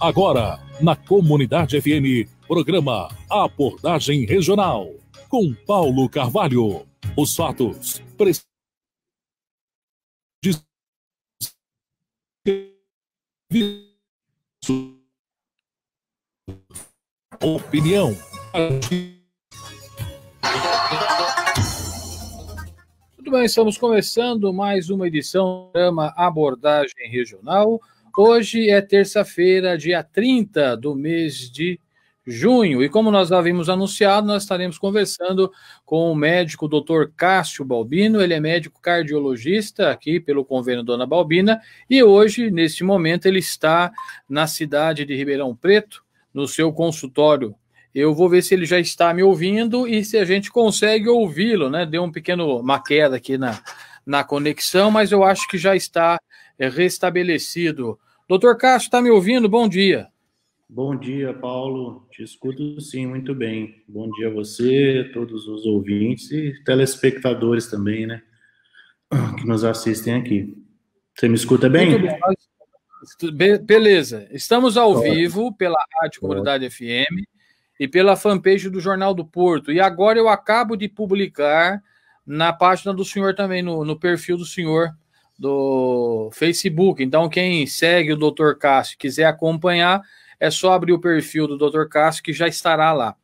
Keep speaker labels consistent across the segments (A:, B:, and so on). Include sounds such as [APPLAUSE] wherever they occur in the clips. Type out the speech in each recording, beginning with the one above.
A: Agora, na Comunidade FM, programa Abordagem Regional, com Paulo Carvalho. Os fatos, opinião.
B: Estamos começando mais uma edição do programa Abordagem Regional. Hoje é terça-feira, dia 30 do mês de junho. E como nós havíamos anunciado, nós estaremos conversando com o médico Dr. Cássio Balbino. Ele é médico cardiologista aqui pelo convênio Dona Balbina e hoje, neste momento, ele está na cidade de Ribeirão Preto, no seu consultório. Eu vou ver se ele já está me ouvindo e se a gente consegue ouvi-lo, né? Deu um pequeno uma queda aqui na, na conexão, mas eu acho que já está restabelecido. Doutor Castro, está me ouvindo? Bom dia.
C: Bom dia, Paulo. Te escuto sim, muito bem. Bom dia a você, todos os ouvintes e telespectadores também, né? Que nos assistem aqui. Você me escuta bem.
B: Beleza. Estamos ao vivo pela Rádio Comunidade FM e pela fanpage do Jornal do Porto. E agora eu acabo de publicar na página do senhor também, no, no perfil do senhor do Facebook. Então, quem segue o Dr. Cássio quiser acompanhar, é só abrir o perfil do Dr. Cássio que já estará lá.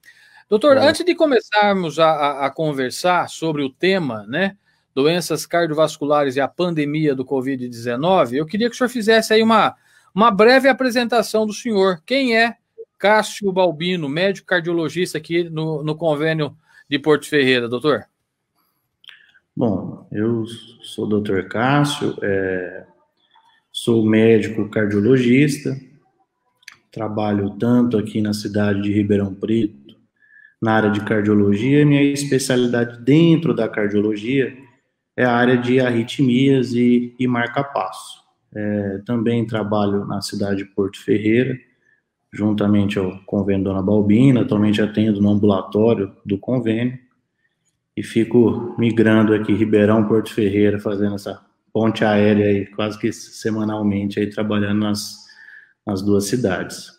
B: Doutor, é. antes de começarmos a, a, a, conversar sobre o tema, né, doenças cardiovasculares e a pandemia do Covid-19, eu queria que o senhor fizesse aí uma, uma breve apresentação do senhor. Quem é Cássio Balbino, médico cardiologista aqui no, no convênio de Porto Ferreira, doutor?
C: Bom, eu sou o Dr. Cássio, é, sou médico cardiologista, trabalho tanto aqui na cidade de Ribeirão Preto, na área de cardiologia, minha especialidade dentro da cardiologia é a área de arritmias e, e marca-passo. É, também trabalho na cidade de Porto Ferreira, juntamente ao convênio Dona Balbina, atualmente atendo no ambulatório do convênio, e fico migrando aqui Ribeirão, Porto Ferreira, fazendo essa ponte aérea aí, quase que semanalmente aí trabalhando nas, nas duas cidades.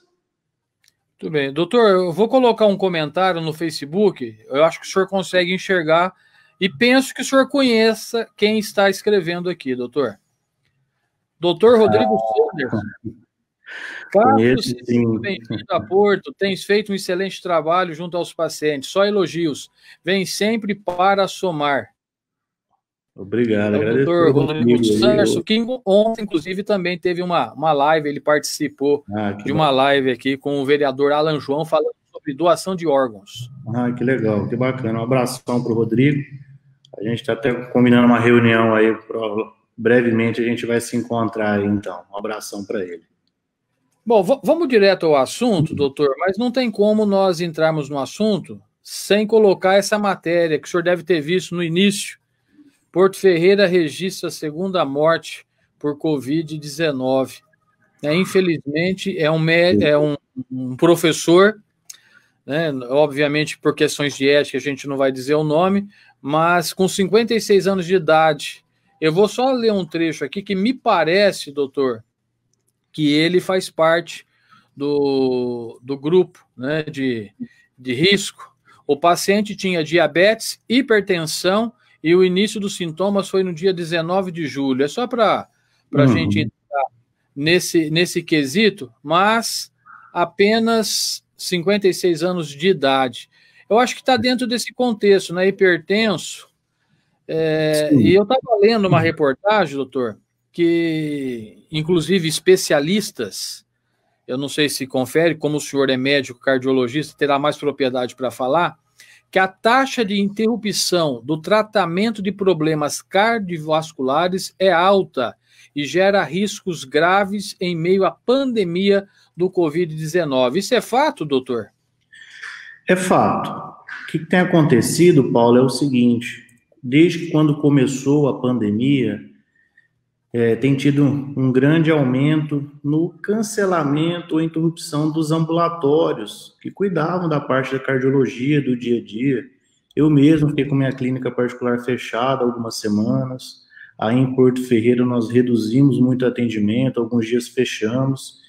B: Muito bem. Doutor, eu vou colocar um comentário no Facebook, eu acho que o senhor consegue enxergar e penso que o senhor conheça quem está escrevendo aqui, doutor. Doutor Rodrigo ah, Carlos, bem-vindo a Porto. Tens feito um excelente trabalho junto aos pacientes. Só elogios. Vem sempre para somar.
C: Obrigado, então,
B: agradeço. Doutor Rodrigo Sanderson, que ontem, inclusive, também teve uma, uma live, ele participou ah, de uma live aqui com o vereador Alan João falando sobre doação de órgãos.
C: Ah, que legal, que bacana. Um abração para o Rodrigo. A gente está até combinando uma reunião aí, brevemente a gente vai se encontrar aí, então. Um abração para ele.
B: Bom, vamos direto ao assunto, doutor, mas não tem como nós entrarmos no assunto sem colocar essa matéria que o senhor deve ter visto no início. Porto Ferreira registra a segunda morte por Covid-19. É, infelizmente, é um, é um, um professor, né, obviamente por questões de ética a gente não vai dizer o nome, mas com 56 anos de idade. Eu vou só ler um trecho aqui que me parece, doutor, que ele faz parte do, do grupo né, de, de risco. O paciente tinha diabetes, hipertensão e o início dos sintomas foi no dia 19 de julho. É só para a uhum. gente entrar nesse, nesse quesito, mas apenas 56 anos de idade. Eu acho que está dentro desse contexto, né? Hipertenso. É, e eu estava lendo uma reportagem, doutor, que, inclusive, especialistas, eu não sei se confere, como o senhor é médico cardiologista, terá mais propriedade para falar, que a taxa de interrupção do tratamento de problemas cardiovasculares é alta e gera riscos graves em meio à pandemia do Covid-19. Isso é fato, doutor?
C: É fato. O que tem acontecido, Paulo, é o seguinte: desde quando começou a pandemia, é, tem tido um grande aumento no cancelamento ou interrupção dos ambulatórios que cuidavam da parte da cardiologia do dia a dia. Eu mesmo fiquei com minha clínica particular fechada algumas semanas, Aí em Porto Ferreira nós reduzimos muito atendimento, alguns dias fechamos.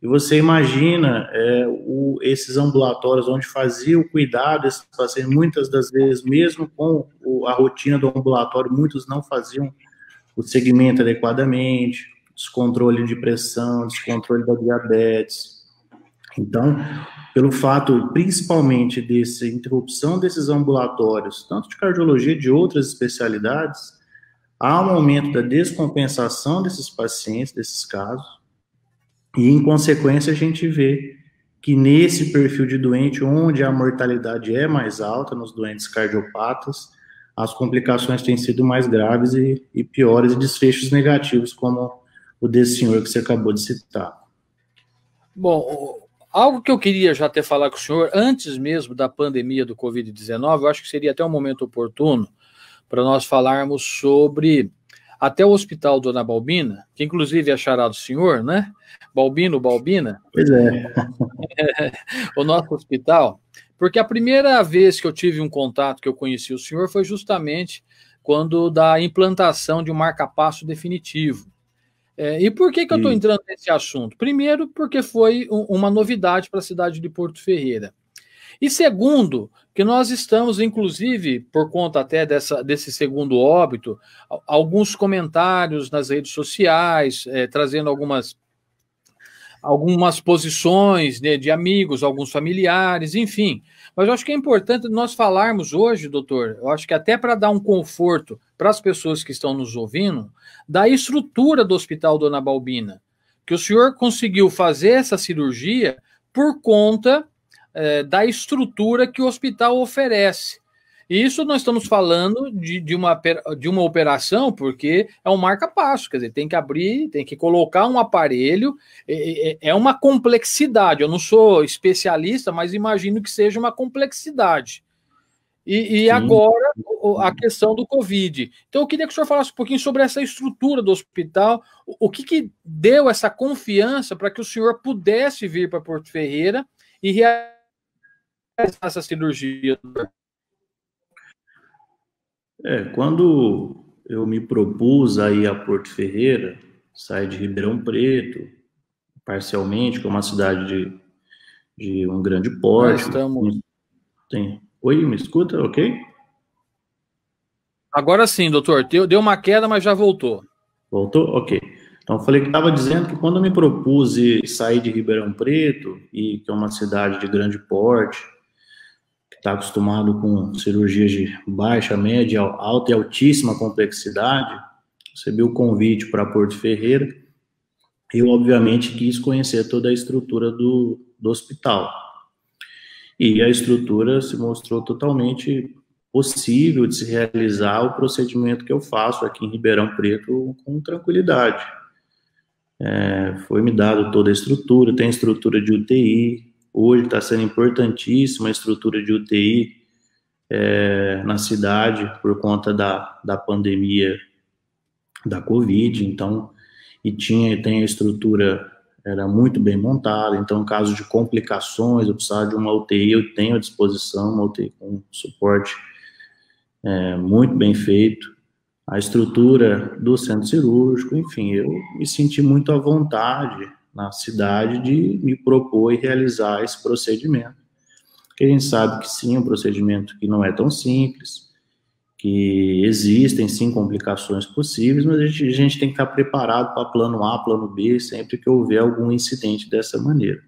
C: E você imagina é, o, esses ambulatórios onde fazia o cuidado desses pacientes, muitas das vezes, mesmo com o, a rotina do ambulatório, muitos não faziam o segmento adequadamente, descontrole de pressão, descontrole da diabetes. Então, pelo fato, principalmente, dessa interrupção desses ambulatórios, tanto de cardiologia de outras especialidades, há um aumento da descompensação desses pacientes, desses casos, e, em consequência, a gente vê que nesse perfil de doente, onde a mortalidade é mais alta, nos doentes cardiopatas, as complicações têm sido mais graves e, e piores, e desfechos negativos, como o desse senhor que você acabou de citar.
B: Bom, algo que eu queria já até falar com o senhor, antes mesmo da pandemia do Covid-19, eu acho que seria até um momento oportuno para nós falarmos sobre até o Hospital Dona Balbina, que inclusive é chará do senhor, né? Balbino, Balbina.
C: Pois é. [LAUGHS]
B: o nosso hospital. Porque a primeira vez que eu tive um contato, que eu conheci o senhor, foi justamente quando da implantação de um marca-passo definitivo. É, e por que, que eu estou entrando nesse assunto? Primeiro, porque foi um, uma novidade para a cidade de Porto Ferreira. E segundo, que nós estamos, inclusive, por conta até dessa, desse segundo óbito, alguns comentários nas redes sociais, é, trazendo algumas, algumas posições né, de amigos, alguns familiares, enfim. Mas eu acho que é importante nós falarmos hoje, doutor, eu acho que até para dar um conforto para as pessoas que estão nos ouvindo, da estrutura do Hospital Dona Balbina, que o senhor conseguiu fazer essa cirurgia por conta é, da estrutura que o hospital oferece. Isso nós estamos falando de, de, uma, de uma operação, porque é um marca-passo, quer dizer, tem que abrir, tem que colocar um aparelho, é, é, é uma complexidade. Eu não sou especialista, mas imagino que seja uma complexidade. E, e agora a questão do Covid. Então, eu queria que o senhor falasse um pouquinho sobre essa estrutura do hospital, o, o que, que deu essa confiança para que o senhor pudesse vir para Porto Ferreira e realizar essa cirurgia?
C: É, quando eu me propus a ir a Porto Ferreira, sair de Ribeirão Preto, parcialmente, que é uma cidade de, de um grande porte.
B: estamos...
C: Tem... Oi, me escuta? Ok?
B: Agora sim, doutor. Deu uma queda, mas já voltou.
C: Voltou? Ok. Então, eu falei que estava dizendo que quando eu me propus sair de Ribeirão Preto, e que é uma cidade de grande porte, está acostumado com cirurgias de baixa, média, alta e altíssima complexidade, recebi o convite para Porto Ferreira eu, obviamente, quis conhecer toda a estrutura do, do hospital. E a estrutura se mostrou totalmente possível de se realizar o procedimento que eu faço aqui em Ribeirão Preto com tranquilidade. É, foi me dado toda a estrutura, tem estrutura de UTI, Hoje está sendo importantíssima a estrutura de UTI é, na cidade por conta da, da pandemia da Covid, então, e tinha, tem a estrutura, era muito bem montada, então, caso de complicações, eu precisava de uma UTI, eu tenho à disposição uma UTI com suporte é, muito bem feito, a estrutura do centro cirúrgico, enfim, eu me senti muito à vontade na cidade de me propor e realizar esse procedimento. Porque a gente sabe que sim, é um procedimento que não é tão simples, que existem sim complicações possíveis, mas a gente, a gente tem que estar preparado para plano A, plano B, sempre que houver algum incidente dessa maneira.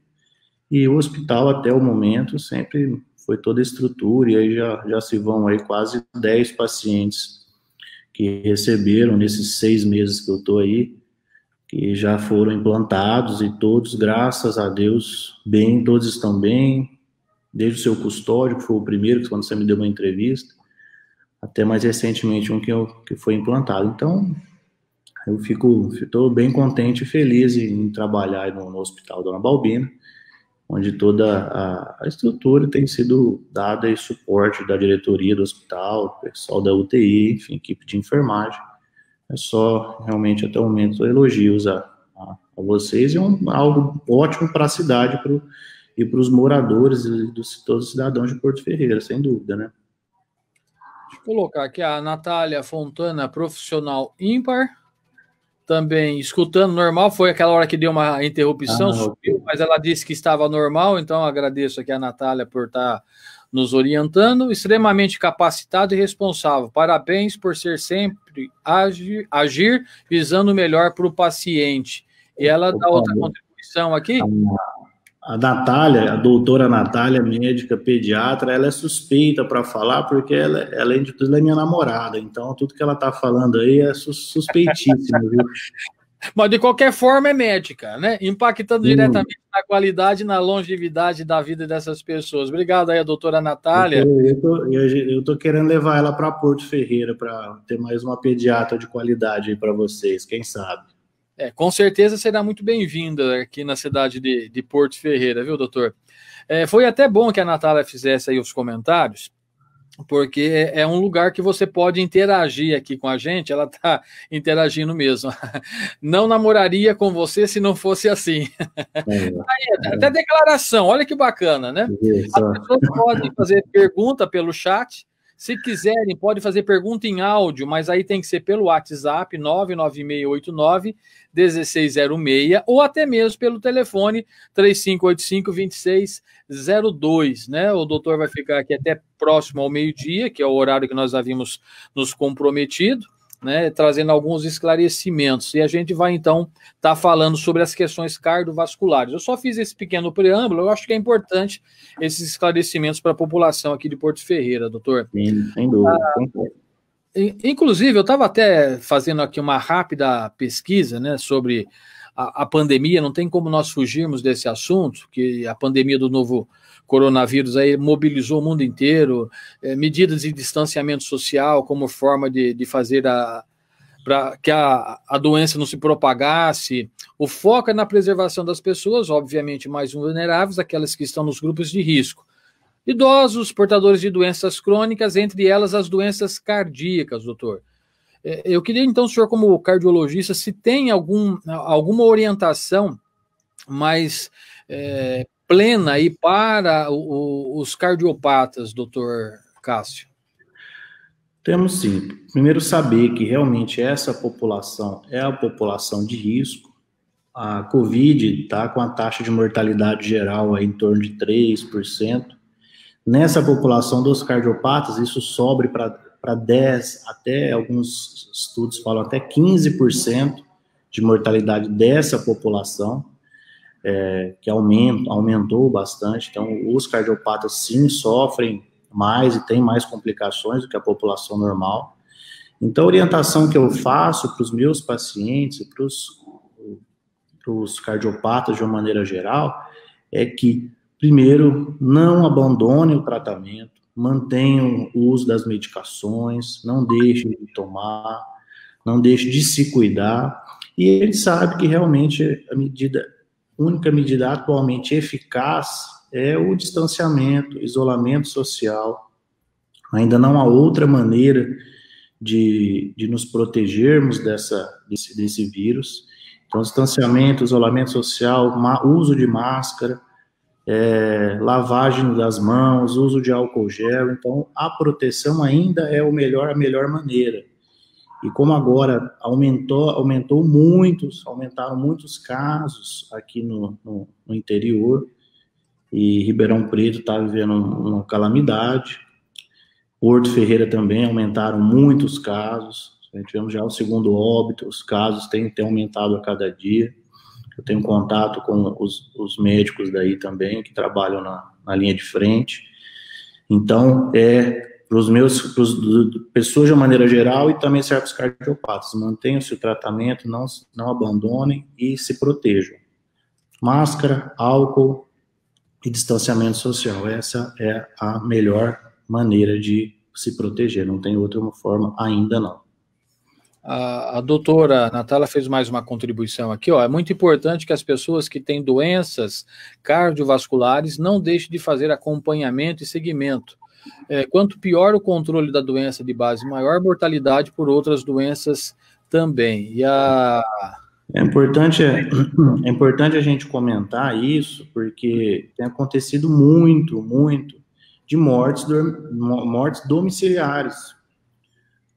C: E o hospital, até o momento, sempre foi toda a estrutura, e aí já, já se vão aí quase 10 pacientes que receberam nesses seis meses que eu estou aí, que já foram implantados e todos, graças a Deus, bem, todos estão bem, desde o seu custódio, que foi o primeiro, quando você me deu uma entrevista, até mais recentemente um que, eu, que foi implantado. Então, eu fico, estou bem contente e feliz em, trabalhar no, no, Hospital Dona Balbina, onde toda a, a, estrutura tem sido dada e suporte da diretoria do hospital, pessoal da UTI, enfim, equipe de enfermagem, é só realmente até o momento elogios a, a, a vocês e um, algo ótimo para a cidade pro, e para os moradores e dos todos os cidadãos de Porto Ferreira, sem dúvida, né?
B: colocar aqui a Natália Fontana, profissional ímpar. Também escutando normal, foi aquela hora que deu uma interrupção, ah, subiu, mas ela disse que estava normal, então agradeço aqui a Natália por estar nos orientando, extremamente capacitado e responsável. Parabéns por ser sempre agir, agir visando o melhor para o paciente. E ela dá outra contribuição aqui.
C: A Natália, a doutora Natália, médica pediatra, ela é suspeita para falar porque ela, além de tudo, ela é minha namorada. Então, tudo que ela está falando aí é suspeitíssimo, viu? [LAUGHS]
B: Mas, de qualquer forma, é médica, né? Impactando hum. diretamente na qualidade e na longevidade da vida dessas pessoas. Obrigado aí, a doutora Natália.
C: Eu estou querendo levar ela para Porto Ferreira para ter mais uma pediatra de qualidade aí para vocês, quem sabe.
B: É, com certeza será muito bem-vinda aqui na cidade de, de Porto Ferreira, viu, doutor? É, foi até bom que a Natália fizesse aí os comentários, porque é, é um lugar que você pode interagir aqui com a gente, ela está [LAUGHS] interagindo mesmo. [LAUGHS] Não namoraria com você se não fosse assim. É, aí, até declaração, olha que bacana, né? As pessoas podem fazer pergunta pelo chat, se quiserem, pode fazer pergunta em áudio, mas aí tem que ser pelo WhatsApp 99689 1606 ou até mesmo pelo telefone 3585 2602, né? O doutor vai ficar aqui até próximo ao meio-dia, que é o horário que nós havíamos nos comprometido né, trazendo alguns esclarecimentos. E a gente vai então estar tá falando sobre as questões cardiovasculares. Eu só fiz esse pequeno preâmbulo, eu acho que é importante esses esclarecimentos para a população aqui de Porto Ferreira, doutor.
C: Sim, sem dúvida. Ah,
B: inclusive, eu estava até fazendo aqui uma rápida pesquisa né, sobre a, a pandemia, não tem como nós fugirmos desse assunto, que a pandemia do novo coronavírus aí mobilizou o mundo inteiro, é, medidas de distanciamento social como forma de, de fazer a para que a, a doença não se propagasse. O foco é na preservação das pessoas, obviamente mais vulneráveis, aquelas que estão nos grupos de risco. Idosos, portadores de doenças crônicas, entre elas as doenças cardíacas, doutor. É, eu queria então, senhor, como cardiologista, se tem algum, alguma orientação mais é, plena aí para o, os cardiopatas, doutor Cássio?
C: Temos sim. Primeiro, saber que realmente essa população é a população de risco. A Covid está com a taxa de mortalidade geral em torno de 3%. Nessa população dos cardiopatas, isso sobe para 10, até alguns estudos falam até 15% de mortalidade dessa população é, que aumenta, aumentou bastante. Então, os cardiopatas sim sofrem mais e têm mais complicações do que a população normal. Então, a orientação que eu faço para os meus pacientes e para os cardiopatas de uma maneira geral é que, primeiro, não abandone o tratamento, mantenham o uso das medicações, não deixem de tomar, não deixem de se cuidar. E ele sabe que realmente a medida única medida atualmente eficaz é o distanciamento, isolamento social. Ainda não há outra maneira de, de nos protegermos dessa, desse, desse vírus. Então, distanciamento, isolamento social, uso de máscara, é, lavagem das mãos, uso de álcool gel. Então, a proteção ainda é o melhor, a melhor maneira. E como agora aumentou, aumentou muitos, aumentaram muitos casos aqui no, no, no interior, e Ribeirão Preto está vivendo uma calamidade. Porto Ferreira também aumentaram muitos casos. Tivemos já o segundo óbito, os casos têm, têm aumentado a cada dia. Eu tenho contato com os, os médicos daí também, que trabalham na, na linha de frente. Então, é para os meus, pros, pessoas de uma maneira geral e também serve para os cardiopatas. Mantenham-se o tratamento, não, não abandonem e se protejam. Máscara, álcool e distanciamento social. Essa é a melhor maneira de se proteger. Não tem outra forma ainda não.
B: A, a doutora Natália fez mais uma contribuição aqui. Ó. É muito importante que as pessoas que têm doenças cardiovasculares não deixem de fazer acompanhamento e seguimento é, quanto pior o controle da doença de base, maior mortalidade por outras doenças também. E a
C: é importante, é, é, importante a gente comentar isso, porque tem acontecido muito, muito de mortes, mortes domiciliares.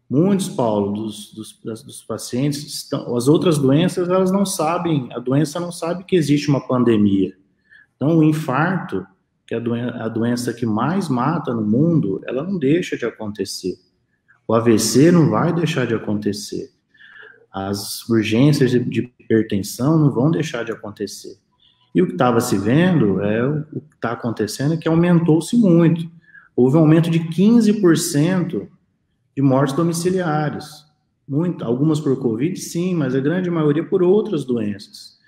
C: Muitos, Paulo, dos, dos, dos, pacientes, estão, as outras doenças, elas não sabem, a doença não sabe que existe uma pandemia. Então, o infarto, que é a, doen a doença que mais mata no mundo, ela não deixa de acontecer. O AVC não vai deixar de acontecer. As urgências de, de hipertensão não vão deixar de acontecer. E o que estava se vendo é o que está acontecendo é que aumentou-se muito. Houve um aumento de 15% de mortes domiciliares. Muito, algumas por Covid, sim, mas a grande maioria por outras doenças.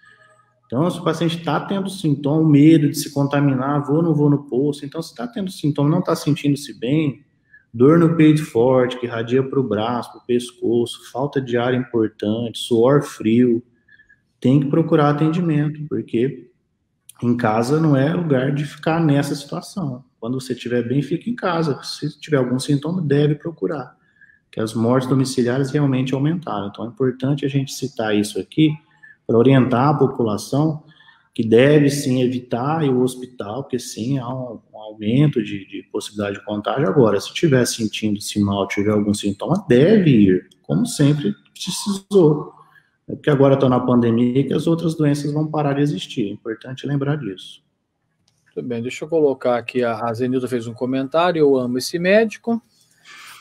C: Então, se o paciente está tendo sintoma, medo de se contaminar, vou ou não vou no posto, então se está tendo sintoma, não está sentindo-se bem, dor no peito forte, que irradia para o braço, para o pescoço, falta de ar importante, suor frio, tem que procurar atendimento, porque em casa não é lugar de ficar nessa situação. Quando você estiver bem, fique em casa. Se tiver algum sintoma, deve procurar. Que as mortes domiciliares realmente aumentaram. Então é importante a gente citar isso aqui para orientar a população que deve sim evitar ao hospital, porque sim há um, um aumento de, de, possibilidade de contágio. Agora, se estiver sentindo-se mal, tiver algum sintoma, deve ir, como sempre precisou. É porque agora está na pandemia que as outras doenças vão parar de existir. É importante lembrar disso.
B: Muito bem, deixa eu colocar aqui. A Zenilda fez um comentário. Eu amo esse médico.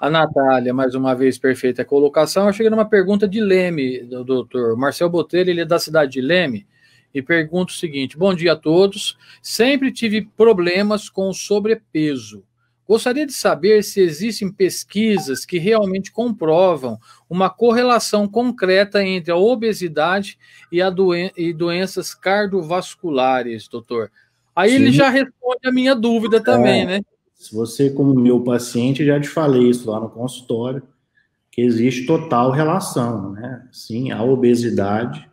B: A Natália, mais uma vez, perfeita colocação. Eu cheguei numa pergunta de Leme, do doutor Marcel Botelho, ele é da cidade de Leme, e pergunta o seguinte: Bom dia a todos. Sempre tive problemas com sobrepeso. Gostaria de saber se existem pesquisas que realmente comprovam uma correlação concreta entre a obesidade e, a doen e doenças cardiovasculares, doutor. Aí Sim. ele já responde a minha dúvida também, é, né?
C: Se você, como meu paciente, já te falei isso lá no consultório, que existe total relação, né? Sim, a obesidade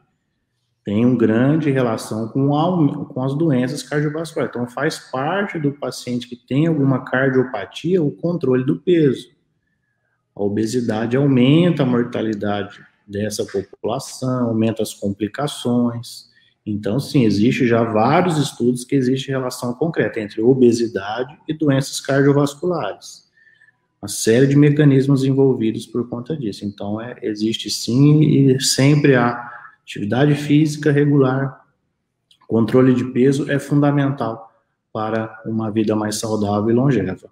C: tem uma grande relação com, a, com as doenças cardiovasculares. Então, faz parte do paciente que tem alguma cardiopatia o controle do peso. A obesidade aumenta a mortalidade dessa população, aumenta as complicações. Então, sim, existe já vários estudos que existe relação concreta entre obesidade e doenças cardiovasculares. Uma série de mecanismos envolvidos por conta disso. Então, é, existe sim e sempre há Atividade física regular, controle de peso é fundamental para uma vida mais saudável e longeva.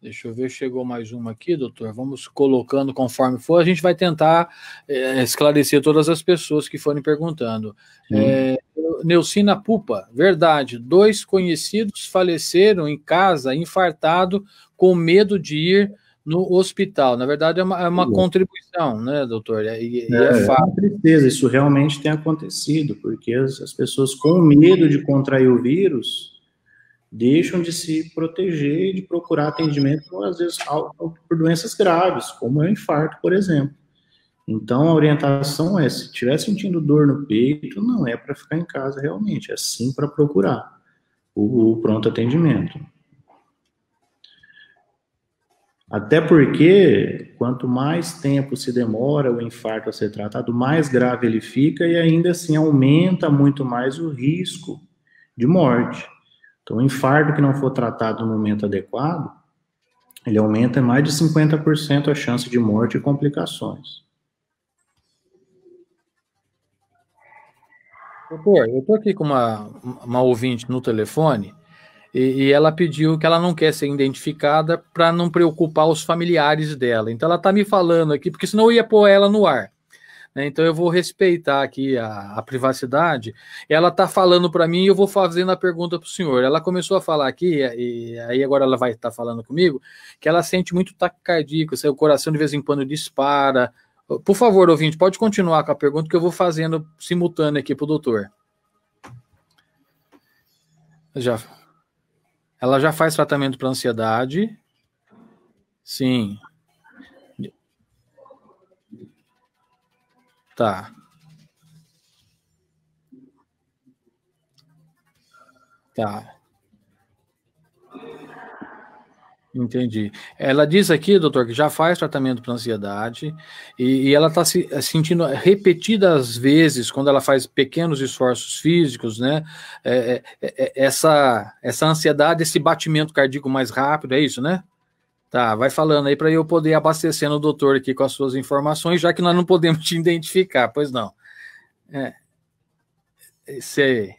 B: Deixa eu ver, chegou mais uma aqui, doutor. Vamos colocando conforme for. A gente vai tentar é, esclarecer todas as pessoas que forem perguntando. É, Neucina Pupa, verdade. Dois conhecidos faleceram em casa, infartado, com medo de ir no hospital. Na verdade, é uma, é uma contribuição, né, doutor?
C: E, é, é, é uma tristeza, isso realmente tem acontecido, porque as, as, pessoas com medo de contrair o vírus deixam de se proteger e de procurar atendimento, às vezes, por doenças graves, como é o infarto, por exemplo. Então, a orientação é, se estiver sentindo dor no peito, não é para ficar em casa realmente, é sim para procurar o, o pronto atendimento. Até porque, quanto mais tempo se demora o infarto a ser tratado, mais grave ele fica e ainda assim aumenta muito mais o risco de morte. Então, o infarto que não for tratado no momento adequado, ele aumenta mais de 50% a chance de morte e complicações.
B: Doutor, eu estou aqui com uma, uma ouvinte no telefone e, e, ela pediu que ela não quer ser identificada para não preocupar os familiares dela. Então ela está me falando aqui, porque senão eu ia pôr ela no ar. Né? Então eu vou respeitar aqui a, a privacidade. Ela está falando para mim e eu vou fazendo a pergunta para o senhor. Ela começou a falar aqui, e aí agora ela vai estar tá falando comigo, que ela sente muito taquicardíaco, seu coração de vez em quando dispara. Por favor, ouvinte, pode continuar com a pergunta que eu vou fazendo simultâneo aqui para o doutor. Já. Ela já faz tratamento para ansiedade. Sim. Tá. Tá. Entendi. Ela diz aqui, doutor, que já faz tratamento para ansiedade e, e ela está se eh, sentindo repetidas vezes, quando ela faz pequenos esforços físicos, né? É, é, é, essa, essa ansiedade, esse batimento cardíaco mais rápido, é isso, né? Tá, vai falando aí para eu poder abastecendo o doutor aqui com as suas informações, já que nós não podemos [LAUGHS] te identificar, pois não. É. Esse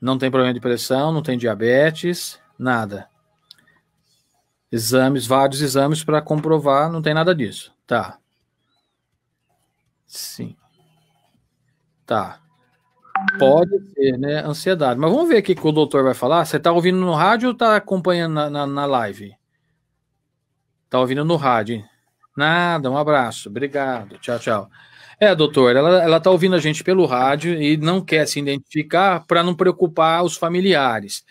B: não tem problema de pressão, não tem diabetes, nada. Exames, vários exames para comprovar, não tem nada disso. Tá. Sim. Tá. Pode ser, né? Ansiedade. Mas vamos ver o que o doutor vai falar. Você está ouvindo no rádio ou está acompanhando na, na, na live? Está ouvindo no rádio. Nada, um abraço. Obrigado. Tchau, tchau. É, doutor, ela, ela tá ouvindo a gente pelo rádio e não quer se identificar para não preocupar os familiares.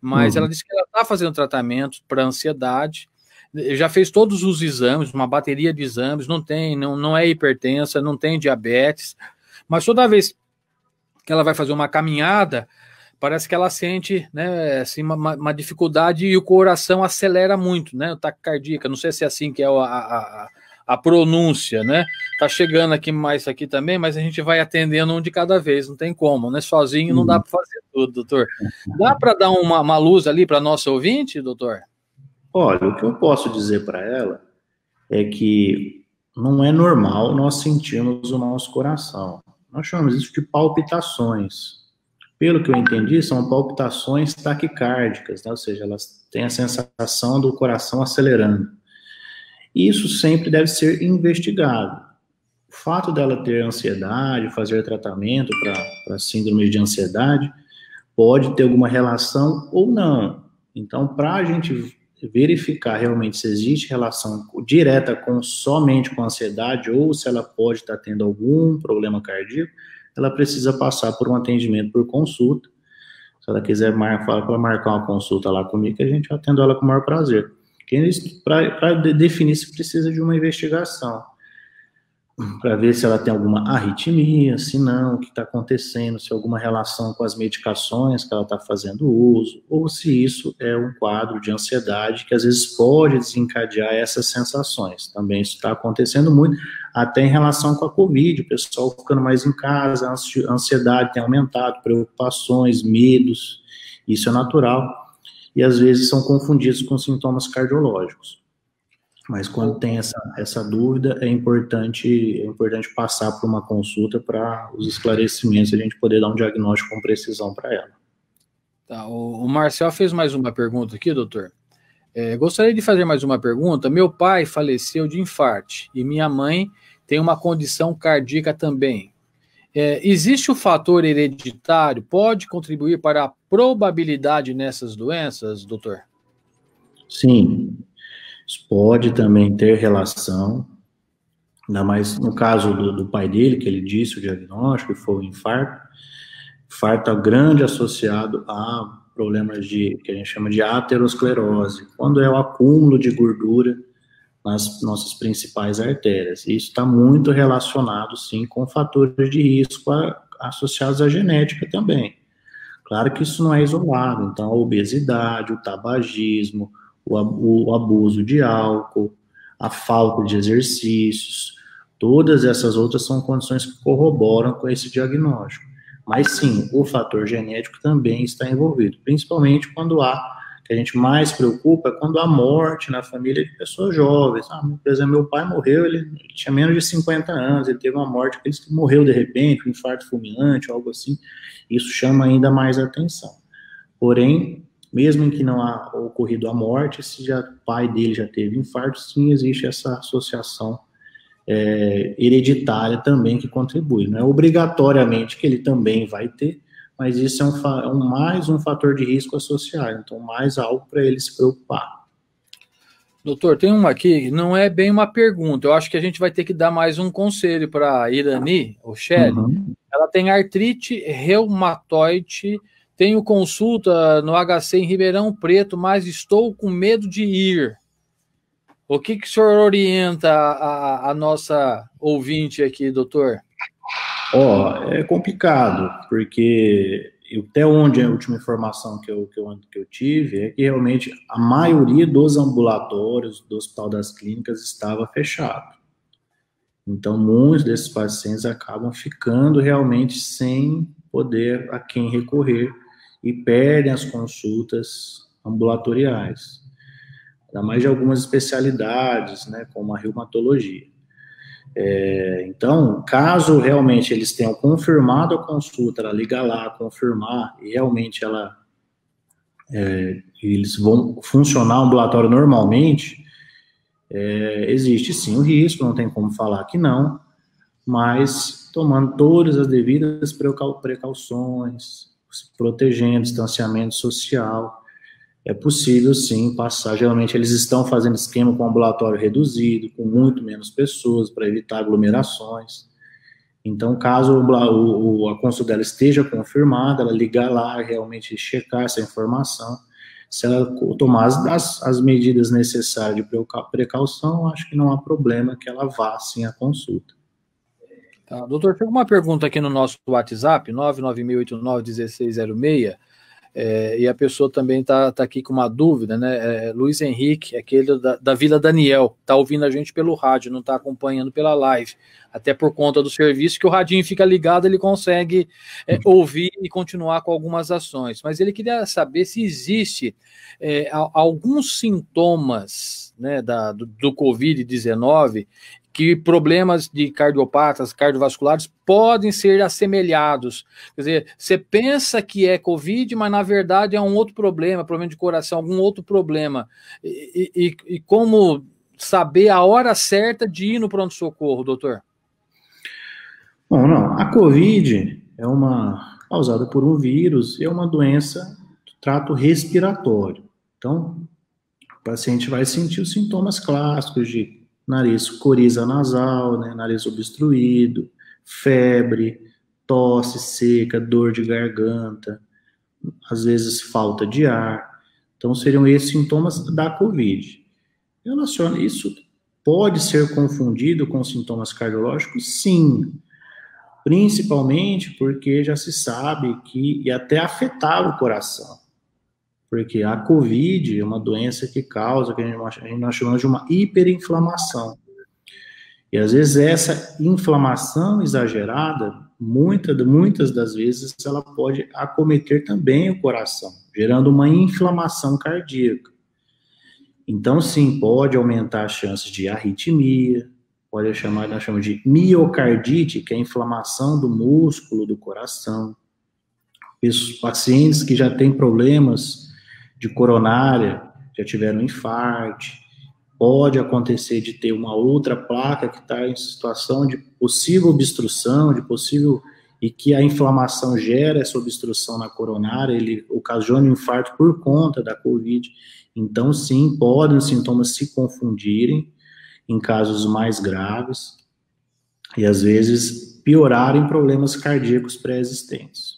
B: Mas uhum. ela disse que ela está fazendo tratamento para ansiedade, já fez todos os exames, uma bateria de exames, não tem, não, não é hipertensa, não tem diabetes, mas toda vez que ela vai fazer uma caminhada, parece que ela sente né, assim, uma, uma dificuldade e o coração acelera muito, né? O taquicardia, não sei se é assim que é a, a, a pronúncia, né? Tá chegando aqui mais aqui também, mas a gente vai atendendo um de cada vez, não tem como, né? Sozinho não dá uhum. para fazer tudo, doutor. Dá para dar uma, uma luz ali para nosso ouvinte, doutor?
C: Olha, o que eu posso dizer para ela é que não é normal nós sentirmos o nosso coração. Nós chamamos isso de palpitações. Pelo que eu entendi, são palpitações taquicárdicas, né? ou seja, elas têm a sensação do coração acelerando. Isso sempre deve ser investigado. O fato dela ter ansiedade, fazer tratamento para síndrome de ansiedade, pode ter alguma relação ou não. Então, para a gente verificar realmente se existe relação direta com somente com a ansiedade ou se ela pode estar tendo algum problema cardíaco, ela precisa passar por um atendimento por consulta. Se ela quiser fala para marcar uma consulta lá comigo, a gente atende ela com o maior prazer. Para definir se precisa de uma investigação para ver se ela tem alguma arritmia, se não, o que está acontecendo, se alguma relação com as medicações que ela está fazendo uso, ou se isso é um quadro de ansiedade que às vezes pode desencadear essas sensações. Também isso está acontecendo muito, até em relação com a Covid, o pessoal ficando mais em casa, a ansiedade tem aumentado, preocupações, medos, isso é natural, e às vezes são confundidos com sintomas cardiológicos. Mas quando tem essa, essa dúvida, é importante, é importante passar por uma consulta para os esclarecimentos e a gente poder dar um diagnóstico com precisão para ela.
B: Tá, o, o Marcel fez mais uma pergunta aqui, doutor. É, gostaria de fazer mais uma pergunta. Meu pai faleceu de infarte e minha mãe tem uma condição cardíaca também. É, existe o fator hereditário? Pode contribuir para a probabilidade nessas doenças, doutor?
C: Sim, isso pode também ter relação, ainda mais no caso do, do pai dele, que ele disse o diagnóstico, foi o infarto. Infarto é grande associado a problemas de que a gente chama de aterosclerose, quando é o acúmulo de gordura nas nossas principais artérias. Isso está muito relacionado, sim, com fatores de risco a, associados à genética também. Claro que isso não é isolado, então a obesidade, o tabagismo, o, abuso de álcool, a falta de exercícios, todas essas outras são condições que corroboram com esse diagnóstico. Mas sim, o fator genético também está envolvido, principalmente quando há, que a gente mais preocupa, é quando há morte na família de pessoas jovens. Ah, por exemplo, meu pai morreu, ele, ele tinha menos de 50 anos, ele teve uma morte ele morreu de repente, um infarto fulminante, algo assim. Isso chama ainda mais atenção. Porém, mesmo em que não há ocorrido a morte, se já o pai dele já teve infarto, sim existe essa associação é, hereditária também que contribui. Não é obrigatoriamente que ele também vai ter, mas isso é um, é um mais um fator de risco associado, então mais algo para ele se preocupar.
B: Doutor, tem uma aqui, não é bem uma pergunta, eu acho que a gente vai ter que dar mais um conselho para a Irani, o Shelly. Uhum. Ela tem artrite reumatoide tenho consulta no HC em Ribeirão Preto, mas estou com medo de ir. O que, que o senhor orienta a, a nossa ouvinte aqui, doutor?
C: Ó, oh, é complicado, porque até onde a última informação que eu, que, eu, que eu tive é que realmente a maioria dos ambulatórios do Hospital das Clínicas estava fechado. Então, muitos desses pacientes acabam ficando realmente sem poder a quem recorrer e perdem as consultas ambulatoriais. ainda mais de algumas especialidades, né, como a reumatologia. É, então, caso realmente eles tenham confirmado a consulta, ela liga lá, confirmar, e realmente ela, é, eles vão funcionar ambulatório normalmente, é, existe sim o risco, não tem como falar que não, mas tomando todas as devidas precauções, protegendo distanciamento social, é possível sim passar. Geralmente eles estão fazendo esquema com ambulatório reduzido, com muito menos pessoas, para evitar aglomerações. Então, caso o, o, a consulta dela esteja confirmada, ela ligar lá, realmente checar essa informação. Se ela tomar as, as medidas necessárias de precaução, acho que não há problema que ela vá sim à consulta.
B: Tá, doutor, tem uma pergunta aqui no nosso WhatsApp, 996891606. É, e a pessoa também está tá aqui com uma dúvida, né? É, Luiz Henrique, aquele da, da Vila Daniel, está ouvindo a gente pelo rádio, não está acompanhando pela live, até por conta do serviço, que o radinho fica ligado, ele consegue é, ouvir e continuar com algumas ações. Mas ele queria saber se existe é, alguns sintomas né, da, do, do Covid-19 que problemas de cardiopatas, cardiovasculares podem ser assemelhados. Quer dizer, você pensa que é Covid, mas na verdade é um outro problema, problema de coração, algum outro problema. E, e, e como saber a hora certa de ir no pronto-socorro, doutor?
C: Bom, não. A Covid é uma causada por um vírus é uma doença do trato respiratório. Então, o paciente vai sentir os sintomas clássicos de nariz coriza nasal, né, nariz obstruído, febre, tosse seca, dor de garganta, às vezes falta de ar. Então, seriam esses sintomas da COVID. Relaciona isso pode ser confundido com sintomas cardiológicos? Sim. Principalmente porque já se sabe que e até afetava o coração. Porque a COVID é uma doença que causa, que a gente, nós chamamos de uma hiperinflamação. E às vezes essa inflamação exagerada, muita, muitas das vezes, ela pode acometer também o coração, gerando uma inflamação cardíaca. Então, sim, pode aumentar as chances de arritmia, pode chamar, nós chamamos de miocardite, que é a inflamação do músculo do coração. Esses pacientes que já têm problemas de coronária, já tiveram infarto, pode acontecer de ter uma outra placa que está em situação de possível obstrução, de possível e que a inflamação gera essa obstrução na coronária, ele ocasiona um infarto por conta da COVID. Então, sim, podem os sintomas se confundirem em casos mais graves e às vezes piorarem problemas cardíacos pré-existentes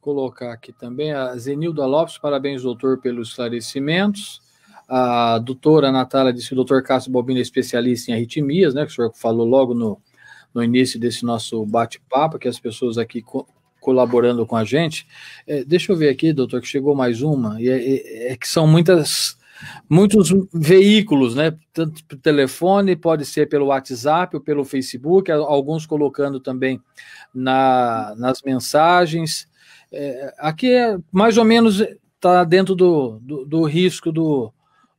B: colocar aqui também a Zenilda Lopes, parabéns, doutor, pelos esclarecimentos. A doutora Natália disse que o doutor Cássio Bobina é especialista em arritmias, né? Que o senhor falou logo no, no início desse nosso bate-papo, que as pessoas aqui co colaborando com a gente. É, deixa eu ver aqui, doutor, que chegou mais uma, e é, é, é que são muitas muitos veículos, né? Tanto pelo telefone, pode ser pelo WhatsApp ou pelo Facebook, alguns colocando também na, nas mensagens. É, aqui é mais ou menos está dentro do, do, do risco do,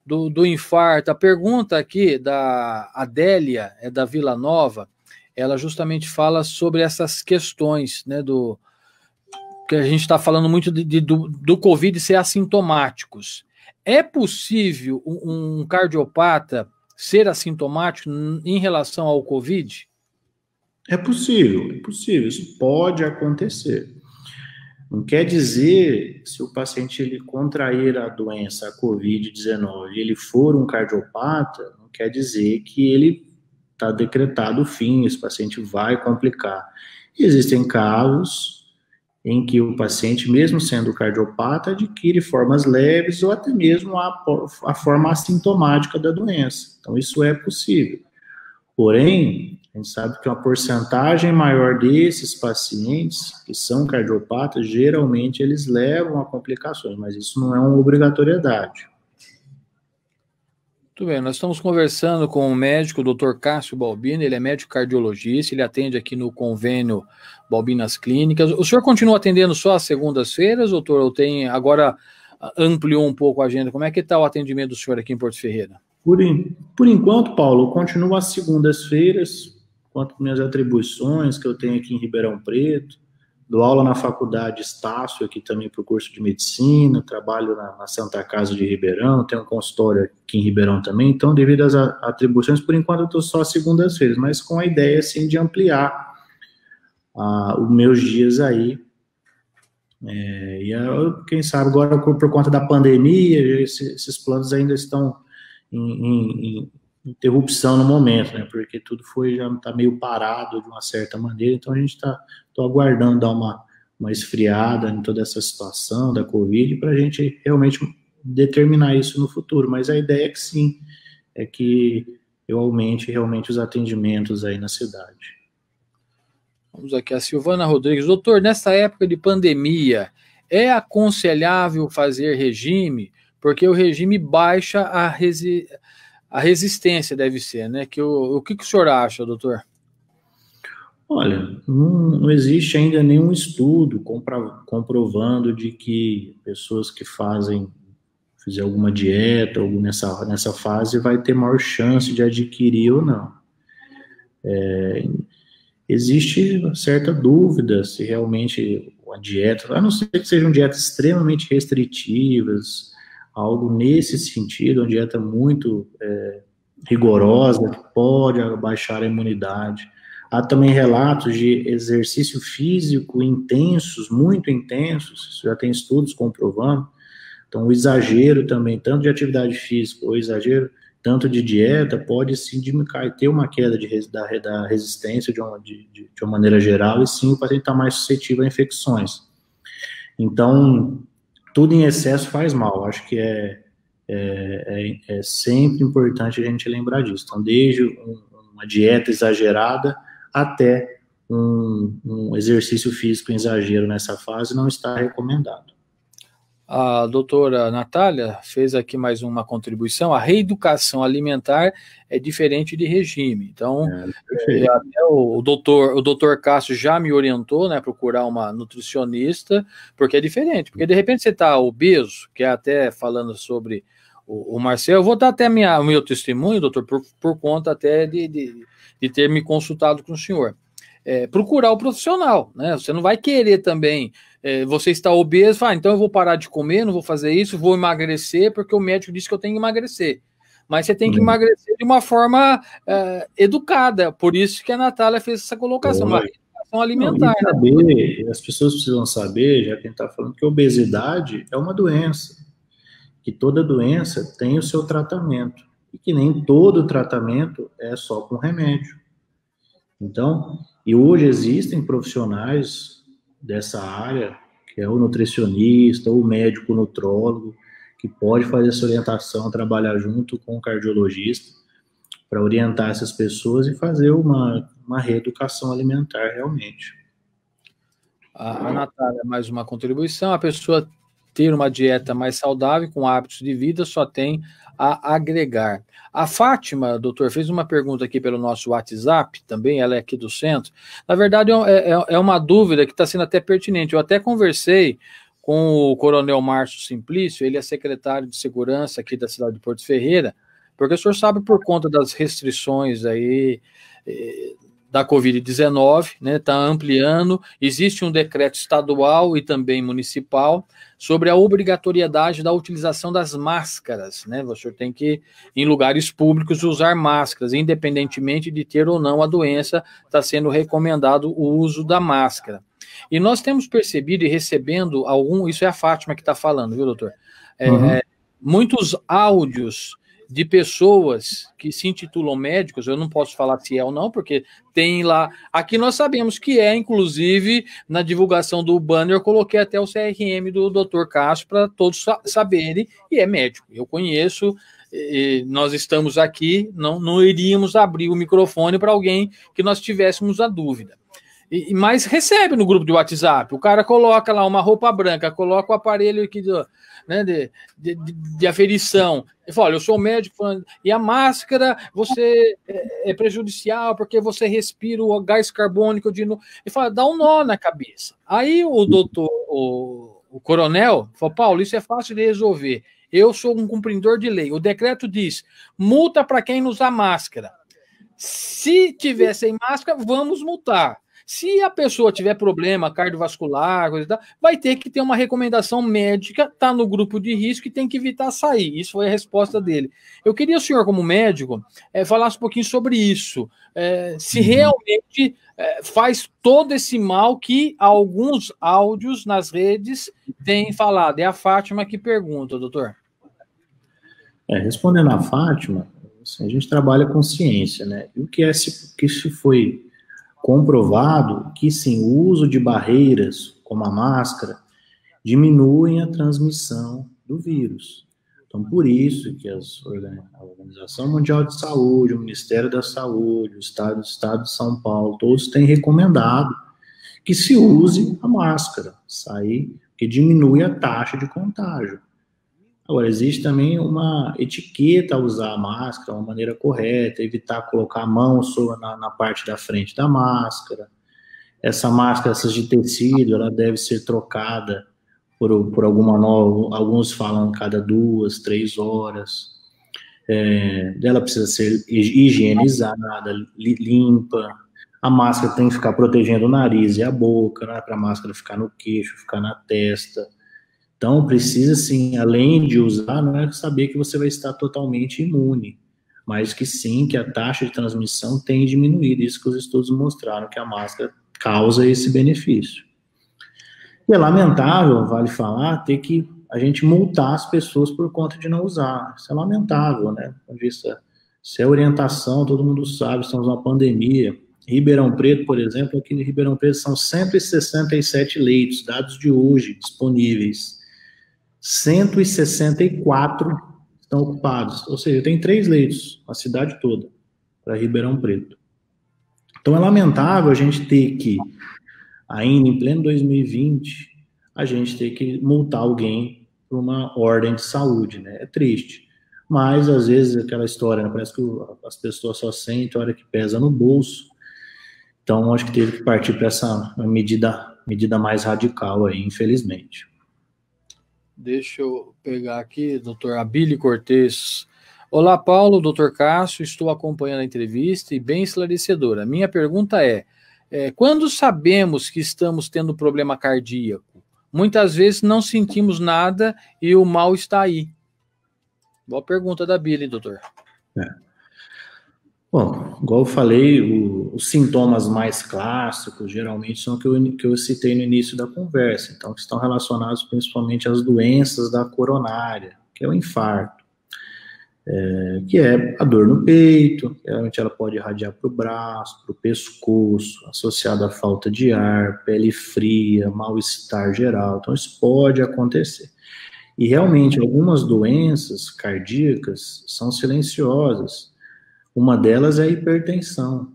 B: do, do, infarto. A pergunta aqui da Adélia, é da Vila Nova, ela justamente fala sobre essas questões, né, do que a gente está falando muito de, de, do, do Covid ser assintomáticos. É possível um, um cardiopata ser assintomático em relação ao Covid?
C: É possível, é possível, isso pode acontecer. Não quer dizer, se o paciente ele contrair a doença, a COVID-19, ele for um cardiopata, não quer dizer que ele está decretado o fim, esse paciente vai complicar. Existem casos em que o paciente, mesmo sendo cardiopata, adquire formas leves ou até mesmo a, a forma assintomática da doença. Então, isso é possível. Porém, a gente sabe que uma porcentagem maior desses pacientes que são cardiopatas, geralmente eles levam a complicações, mas isso não é uma obrigatoriedade.
B: Muito bem, nós estamos conversando com o médico, o Dr. Cássio Balbino, ele é médico cardiologista, ele atende aqui no convênio Balbinas Clínicas. O senhor continua atendendo só às segundas-feiras, doutor, ou tem agora ampliou um pouco a agenda. Como é que está o atendimento do senhor aqui em Porto Ferreira?
C: Por, por enquanto, Paulo, continua às segundas-feiras, quanto minhas atribuições que eu tenho aqui em Ribeirão Preto. Dou aula na faculdade Estácio, aqui também para o curso de medicina, trabalho na, na, Santa Casa de Ribeirão, tenho um consultório aqui em Ribeirão também. Então, devido às atribuições, por enquanto eu estou só segundas-feiras, mas com a ideia, assim, de ampliar uh, os meus dias aí. É, e eu, quem sabe agora, por, por conta da pandemia, esses, esses planos ainda estão em, em interrupção no momento, né? Porque tudo foi já está meio parado de uma certa maneira, então a gente está aguardando dar uma, uma esfriada em toda essa situação da Covid para a gente realmente determinar isso no futuro. Mas a ideia é que sim, é que eu aumente realmente os atendimentos aí na cidade.
B: Vamos aqui, a Silvana Rodrigues. Doutor, nessa época de pandemia, é aconselhável fazer regime? Porque o regime baixa a resistência a resistência deve ser, né? Que o, o que, que o senhor acha, doutor?
C: Olha, não, não existe ainda nenhum estudo compra, comprovando de que pessoas que fazem fizer alguma dieta ou nessa, nessa fase vai ter maior chance de adquirir ou não. É, existe certa dúvida se realmente a dieta, a não ser que sejam dietas extremamente restritivas, algo nesse sentido, uma dieta muito é, rigorosa, que pode abaixar a imunidade. Há também relatos de exercício físico intensos, muito intensos, já tem estudos comprovando. Então, o exagero também, tanto de atividade física ou exagero, tanto de dieta, pode sim ter uma queda de, da, da resistência de uma, de, de uma maneira geral, e sim o paciente está mais suscetível a infecções. Então, tudo em excesso faz mal. Acho que é, é, é, é sempre importante a gente lembrar disso. Então, desde um, uma dieta exagerada até um, um, exercício físico em exagero nessa fase não está recomendado.
B: A doutora Natália fez aqui mais uma contribuição. A reeducação alimentar é diferente de regime. Então, é, até o, o, doutor, o doutor Cássio já me orientou, né, procurar uma nutricionista, porque é diferente. Porque de repente você está obeso, que é até falando sobre o, o Marcel, eu vou dar até minha, o meu testemunho, doutor, por, por conta até de, de, de ter me consultado com o senhor. É, procurar o profissional, né? Você não vai querer também é, você está obeso, fala, ah, então eu vou parar de comer, não vou fazer isso, vou emagrecer, porque o médico disse que eu tenho que emagrecer. Mas você tem que uhum. emagrecer de uma forma é, educada, por isso que a Natália fez essa colocação, uma educação alimentar.
C: Não, saber, né? As pessoas precisam saber, já que a gente está falando, que a obesidade é uma doença, que toda doença tem o seu tratamento, e que nem todo tratamento é só com remédio. Então, e hoje existem profissionais dessa área, que é o nutricionista, o médico nutrólogo, que pode fazer essa orientação, trabalhar junto com o cardiologista para orientar essas pessoas e fazer uma, uma reeducação alimentar realmente.
B: A, a Natália, mais uma contribuição. A pessoa ter uma dieta mais saudável, com hábitos de vida, só tem a agregar. A Fátima, doutor, fez uma pergunta aqui pelo nosso WhatsApp, também ela é aqui do centro. Na verdade, é, é, é uma dúvida que está sendo até pertinente. Eu até conversei com o Coronel Márcio Simplício, ele é secretário de segurança aqui da cidade de Porto Ferreira, porque o senhor sabe por conta das restrições aí eh, da Covid-19, né, está ampliando. Existe um decreto estadual e também municipal sobre a obrigatoriedade da utilização das máscaras, né? Você tem que, em lugares públicos, usar máscaras, independentemente de ter ou não a doença, está sendo recomendado o uso da máscara. E nós temos percebido e recebendo algum, isso é a Fátima que está falando, viu, doutor? É, uhum. muitos áudios de pessoas que se intitulam médicos, eu não posso falar se é ou não, porque tem lá. Aqui nós sabemos que é, inclusive, na divulgação do banner, eu coloquei até o CRM do Dr. Castro para todos saberem, e é médico. Eu conheço, nós estamos aqui, não, não iríamos abrir o microfone para alguém que nós tivéssemos a dúvida. E, mas recebe no grupo de WhatsApp. O cara coloca lá uma roupa branca, coloca o aparelho aqui do, né, de, de, de, aferição. Ele fala, olha, eu sou médico, e a máscara você é, é, prejudicial porque você respira o gás carbônico de novo. Ele fala, dá um nó na cabeça. Aí o doutor, o, o coronel falou: Paulo, isso é fácil de resolver. Eu sou um cumpridor de lei. O decreto diz: multa para quem usa máscara. Se tiver sem máscara, vamos multar. Se a pessoa tiver problema cardiovascular, coisa e tal, vai ter que ter uma recomendação médica, tá no grupo de risco e tem que evitar sair. Isso foi a resposta dele. Eu queria o senhor, como médico, é, falasse um pouquinho sobre isso. É, se uhum. realmente é, faz todo esse mal que alguns áudios nas redes têm falado. É a Fátima que pergunta, doutor.
C: É, respondendo a Fátima, assim, a gente trabalha com ciência, né? E o que é se, que se foi comprovado que sim, o uso de barreiras, como a máscara, diminuem a transmissão do vírus. Então, por isso que as, a Organização Mundial de Saúde, o Ministério da Saúde, o Estado, o Estado de São Paulo, todos têm recomendado que se use a máscara, sair, que diminui a taxa de contágio. Agora, existe também uma etiqueta a usar a máscara, uma maneira correta, evitar colocar a mão na, na parte da frente da máscara. Essa máscara, essas de tecido, ela deve ser trocada por, por alguma nova, alguns falam cada duas, três horas. É, ela precisa ser higienizada, limpa. A máscara tem que ficar protegendo o nariz e a boca, não é para a máscara ficar no queixo, ficar na testa então, precisa, sim, além de usar, não é saber que você vai estar totalmente imune, mas que sim, que a taxa de transmissão tem diminuído. Isso que os estudos mostraram, que a máscara causa esse benefício. E é lamentável, vale falar, ter que a gente multar as pessoas por conta de não usar. Isso é lamentável, né? Se é orientação, todo mundo sabe, estamos numa pandemia. Ribeirão Preto, por exemplo, aqui em Ribeirão Preto são 167 leitos, dados de hoje, disponíveis. 164 estão ocupados. Ou seja, tem três leitos, a cidade toda, para Ribeirão Preto. Então é lamentável a gente ter que, ainda em pleno 2020, a gente ter que multar alguém por uma ordem de saúde, né? É triste. Mas, às vezes, aquela história, né? parece que as pessoas só sentem a hora que pesa no bolso. Então, acho que teve que partir para essa medida, medida mais radical aí, infelizmente.
B: Deixa eu pegar aqui, doutor Abílio Cortes. Olá, Paulo, doutor Cássio, estou acompanhando a entrevista e bem esclarecedora. Minha pergunta é, é: quando sabemos que estamos tendo problema cardíaco? Muitas vezes não sentimos nada e o mal está aí. Boa pergunta da Billy, doutor. É.
C: Bom, igual eu falei, o, os sintomas mais clássicos geralmente são que eu, que eu citei no início da conversa, então que estão relacionados principalmente às doenças da coronária, que é o infarto, é, que é a dor no peito, geralmente ela pode irradiar para o braço, para o pescoço, associada à falta de ar, pele fria, mal-estar geral, então isso pode acontecer. E realmente algumas doenças cardíacas são silenciosas, uma delas é a hipertensão.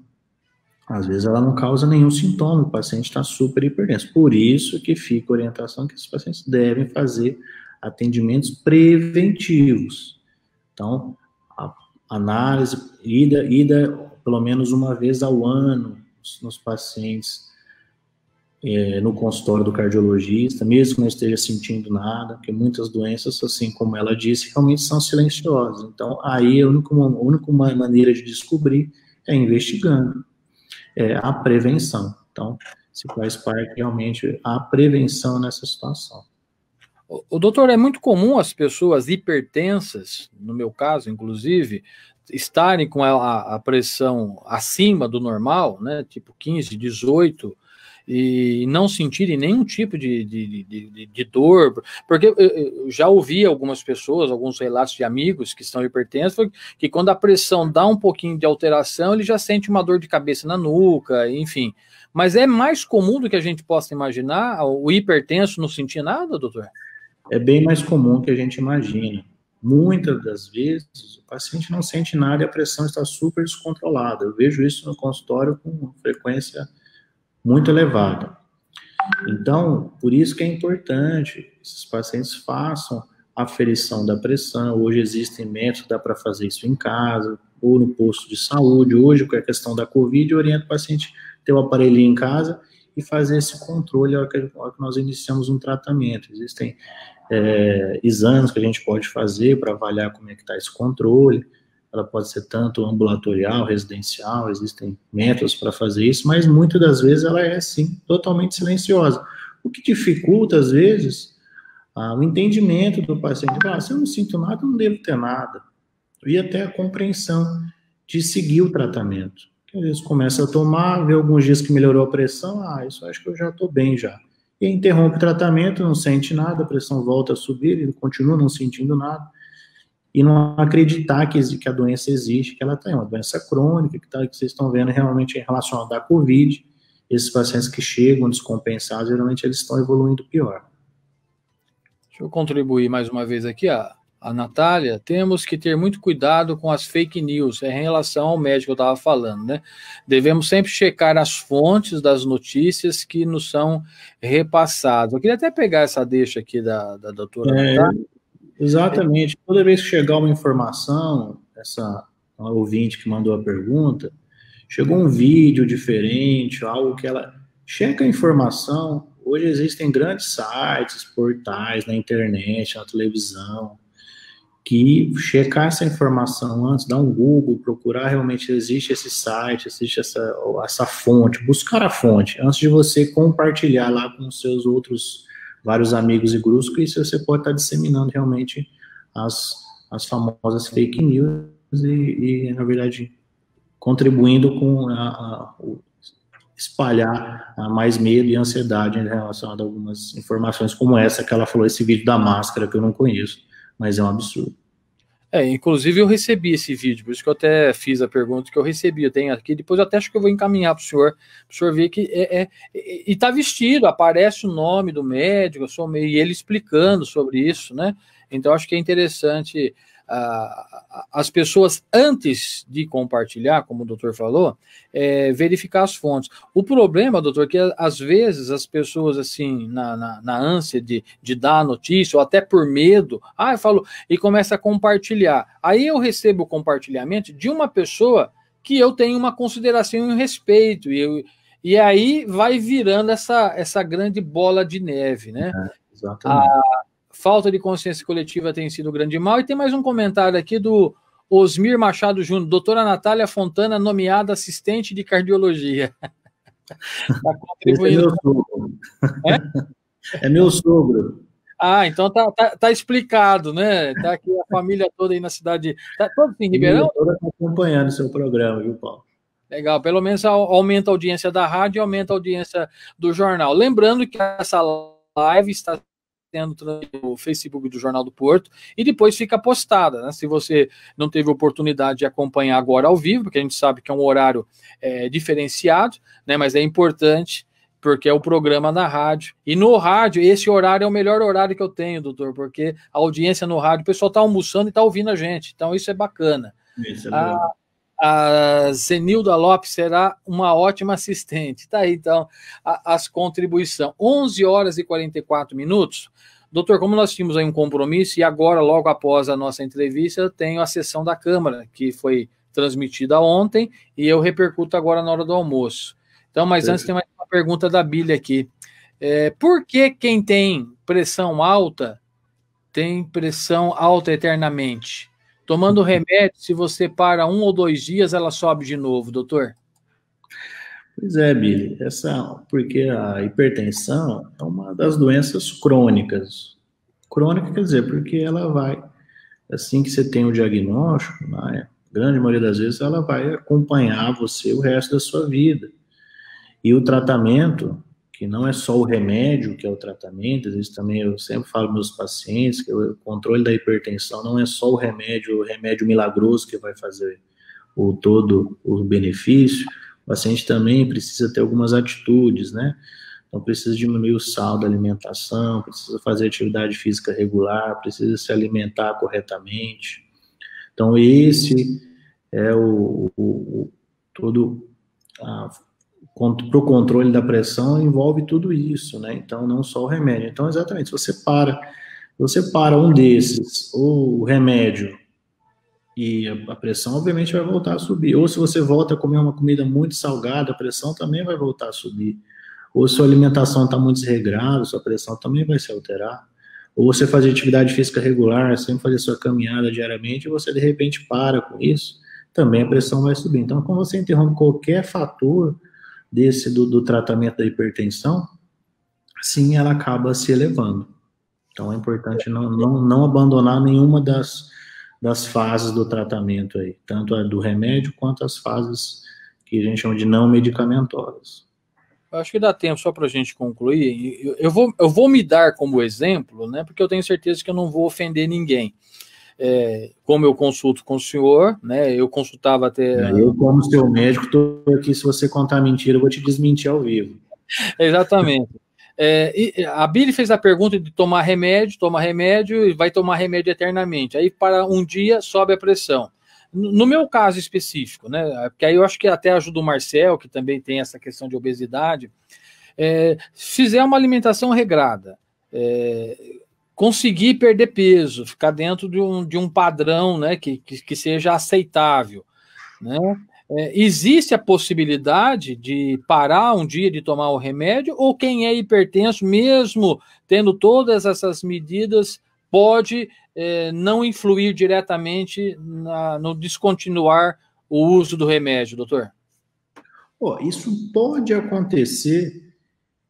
C: Às vezes ela não causa nenhum sintoma, o paciente está super hipertenso. Por isso que fica a orientação que esses pacientes devem fazer atendimentos preventivos. Então, análise, ida, ida pelo menos uma vez ao ano nos pacientes é, no consultório do cardiologista, mesmo que não esteja sentindo nada, porque muitas doenças, assim como ela disse, realmente são silenciosas. Então, aí a única, a única maneira de descobrir é investigando, é a prevenção. Então, se faz parte realmente a prevenção nessa situação.
B: O, doutor, é muito comum as pessoas hipertensas, no meu caso, inclusive, estarem com a, a pressão acima do normal, né, tipo 15, 18, e não sentirem nenhum tipo de, de, de, de dor, porque eu já ouvi algumas pessoas, alguns relatos de amigos que estão hipertensos, que quando a pressão dá um pouquinho de alteração, ele já sente uma dor de cabeça na nuca, enfim. Mas é mais comum do que a gente possa imaginar o hipertenso não sentir nada, doutor?
C: É bem mais comum que a gente imagina. Muitas das vezes o paciente não sente nada e a pressão está super descontrolada. Eu vejo isso no consultório com frequência muito elevada. Então, por isso que é importante que esses pacientes façam a aferição da pressão. Hoje existem métodos, dá para fazer isso em casa, ou no posto de saúde. Hoje, com a questão da Covid, orienta o paciente ter o aparelhinho em casa e fazer esse controle na hora que nós iniciamos um tratamento. Existem é, exames que a gente pode fazer para avaliar como é que está esse controle. Ela pode ser tanto ambulatorial, residencial, existem métodos para fazer isso, mas muitas das vezes ela é, sim, totalmente silenciosa. O que dificulta, às vezes, ah, o entendimento do paciente. Ah, se eu não sinto nada, eu não devo ter nada. E até a compreensão de seguir o tratamento. às vezes começa a tomar, vê alguns dias que melhorou a pressão, ah, isso acho que eu já estou bem já e interrompe o tratamento, não sente nada, a pressão volta a subir, ele continua não sentindo nada, e não acreditar que, que a doença existe, que ela tem uma doença crônica, que, tá, que vocês estão vendo realmente relacionada à Covid, esses pacientes que chegam descompensados, geralmente eles estão evoluindo pior.
B: Deixa eu contribuir mais uma vez aqui, ó a Natália, temos que ter muito cuidado com as fake news é em relação ao médico que eu estava falando, né? Devemos sempre checar as fontes das notícias que nos são repassadas. Eu queria até pegar essa deixa aqui da, da doutora é, Natália.
C: Exatamente. Toda vez que chegar uma informação, essa ouvinte que mandou a pergunta, chegou um vídeo diferente, algo que ela checa a informação. Hoje existem grandes sites, portais na internet, na televisão, que checar essa informação antes, dar um Google, procurar realmente existe esse site, existe essa, essa fonte, buscar a fonte, antes de você compartilhar lá com seus outros vários amigos e grupos, que isso você pode estar disseminando realmente as, as famosas fake news e, e na verdade, contribuindo com a, a, espalhar a mais medo e ansiedade em relação a algumas informações como essa que ela falou, esse vídeo da máscara que eu não conheço mas é um absurdo.
B: É, inclusive eu recebi esse vídeo, por isso que eu até fiz a pergunta que eu recebi, eu tenho aqui, depois eu até acho que eu vou encaminhar para o senhor, para o senhor ver que é, é, e está vestido, aparece o nome do médico, e ele explicando sobre isso, né? Então acho que é interessante as pessoas, antes de compartilhar, como o doutor falou, é, verificar as fontes. O problema, doutor, é que às vezes as pessoas, assim, na, na, na, ânsia de, de dar a notícia, ou até por medo, ah, eu falo, e começa a compartilhar. Aí eu recebo o compartilhamento de uma pessoa que eu tenho uma consideração e um respeito, e, eu, e aí vai virando essa, essa grande bola de neve, né? É, exatamente. Ah, falta de consciência coletiva tem sido o grande mal. E tem mais um comentário aqui do Osmir Machado Júnior, doutora Natália Fontana, nomeada assistente de cardiologia. [LAUGHS]
C: tá contribuindo. É meu sogro. É? é meu sogro.
B: Ah, então tá, tá, tá, explicado, né? Tá aqui a família toda aí na cidade. Tá todo em Ribeirão?
C: Toda acompanhando o seu programa, viu, Paulo?
B: Legal, pelo menos aumenta a audiência da rádio e aumenta a audiência do jornal. Lembrando que essa live está tendo no Facebook do Jornal do Porto e depois fica postada. Né? Se você não teve oportunidade de acompanhar agora ao vivo, porque a gente sabe que é um horário é, diferenciado, né? mas é importante porque é o programa na rádio. E no rádio, esse horário é o melhor horário que eu tenho, doutor, porque a audiência no rádio, o pessoal está almoçando e está ouvindo a gente. Então, isso é bacana. Isso é a, a Zenilda Lopes será uma ótima assistente. Tá aí, então, a, as contribuições. 11 horas e 44 minutos. Doutor, como nós tínhamos aí um compromisso, e agora, logo após a nossa entrevista, eu tenho a sessão da Câmara, que foi transmitida ontem, e eu repercuto agora na hora do almoço. Então, mas antes tem mais uma pergunta da Bíblia aqui. É, por que quem tem pressão alta tem pressão alta eternamente? Tomando remédio, se você para um ou dois dias, ela sobe de novo, doutor?
C: Pois é, Billy, essa, porque a hipertensão é uma das doenças crônicas. Crônica quer dizer, porque ela vai, assim que você tem o diagnóstico, né, grande maioria das vezes, ela vai acompanhar você o resto da sua vida. E o tratamento, que não é só o remédio que é o tratamento, existe também, eu sempre falo meus pacientes, que o controle da hipertensão não é só o remédio, o remédio milagroso que vai fazer o todo o benefício, o paciente também precisa ter algumas atitudes, né? Então, precisa diminuir o sal da alimentação, precisa fazer atividade física regular, precisa se alimentar corretamente. Então, esse é o, o, o todo a, para o controle da pressão envolve tudo isso, né? Então, não só o remédio. Então, exatamente, se você para, você para um desses, ou o remédio, e a, pressão obviamente vai voltar a subir. Ou se você volta a comer uma comida muito salgada, a pressão também vai voltar a subir. ou sua alimentação está muito desregrada, sua pressão também vai se alterar. Ou você fazer atividade física regular, sempre fazer sua caminhada diariamente, e você de repente para com isso, também a pressão vai subir. Então, quando você interrompe qualquer fator desse do, do tratamento da hipertensão, sim, ela acaba se elevando. Então, é importante não, não, não abandonar nenhuma das, das fases do tratamento aí, tanto a do remédio quanto as fases que a gente chama de não medicamentosas.
B: Acho que dá tempo só para a gente concluir. Eu vou, eu vou me dar como exemplo, né? Porque eu tenho certeza que eu não vou ofender ninguém. É, como eu consulto com o senhor, né? Eu consultava até.
C: Eu, como seu médico, estou aqui. Se você contar mentira, eu vou te desmentir ao vivo. [LAUGHS]
B: Exatamente. É, a Billy fez a pergunta de tomar remédio, toma remédio e vai tomar remédio eternamente. Aí, para um dia, sobe a pressão. No meu caso específico, né? Porque aí eu acho que até ajuda o Marcel, que também tem essa questão de obesidade. É, fizer uma alimentação regrada, é, conseguir perder peso, ficar dentro de um, de um padrão né, que, que, que seja aceitável. Né? É, existe a possibilidade de parar um dia de tomar o remédio, ou quem é hipertenso, mesmo tendo todas essas medidas, pode é, não influir diretamente na, no descontinuar o uso do remédio, doutor?
C: Oh, isso pode acontecer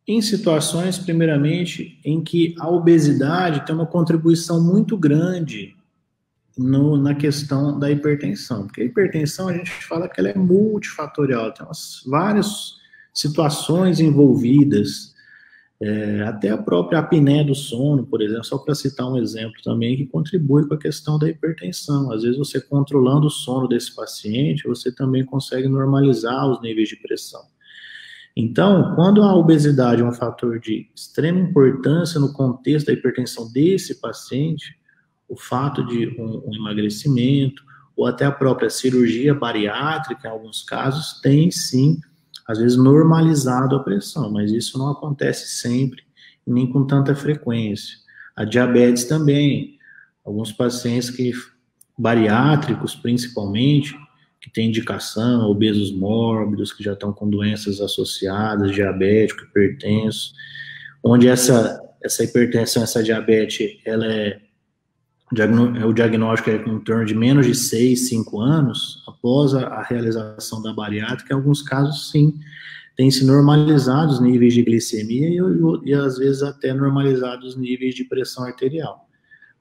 C: em situações, primeiramente, em que a obesidade tem uma contribuição muito grande no, na questão da hipertensão. Porque a hipertensão, a gente fala que ela é multifatorial, tem umas, várias situações envolvidas é, até a própria apneia do sono, por exemplo, só para citar um exemplo também, que contribui com a questão da hipertensão. Às vezes, você controlando o sono desse paciente, você também consegue normalizar os níveis de pressão. Então, quando a obesidade é um fator de extrema importância no contexto da hipertensão desse paciente, o fato de um, um emagrecimento ou até a própria cirurgia bariátrica, em alguns casos, tem sim às vezes normalizado a pressão, mas isso não acontece sempre, nem com tanta frequência. A diabetes também, alguns pacientes que bariátricos principalmente, que têm indicação, obesos mórbidos, que já estão com doenças associadas, diabético, hipertenso, onde essa, essa hipertensão, essa diabetes, ela é o diagnóstico é em torno de menos de 6, 5 anos, após a, a realização da bariátrica, em alguns casos, sim, tem se normalizado os níveis de glicemia e, e, e, às vezes até normalizados os níveis de pressão arterial.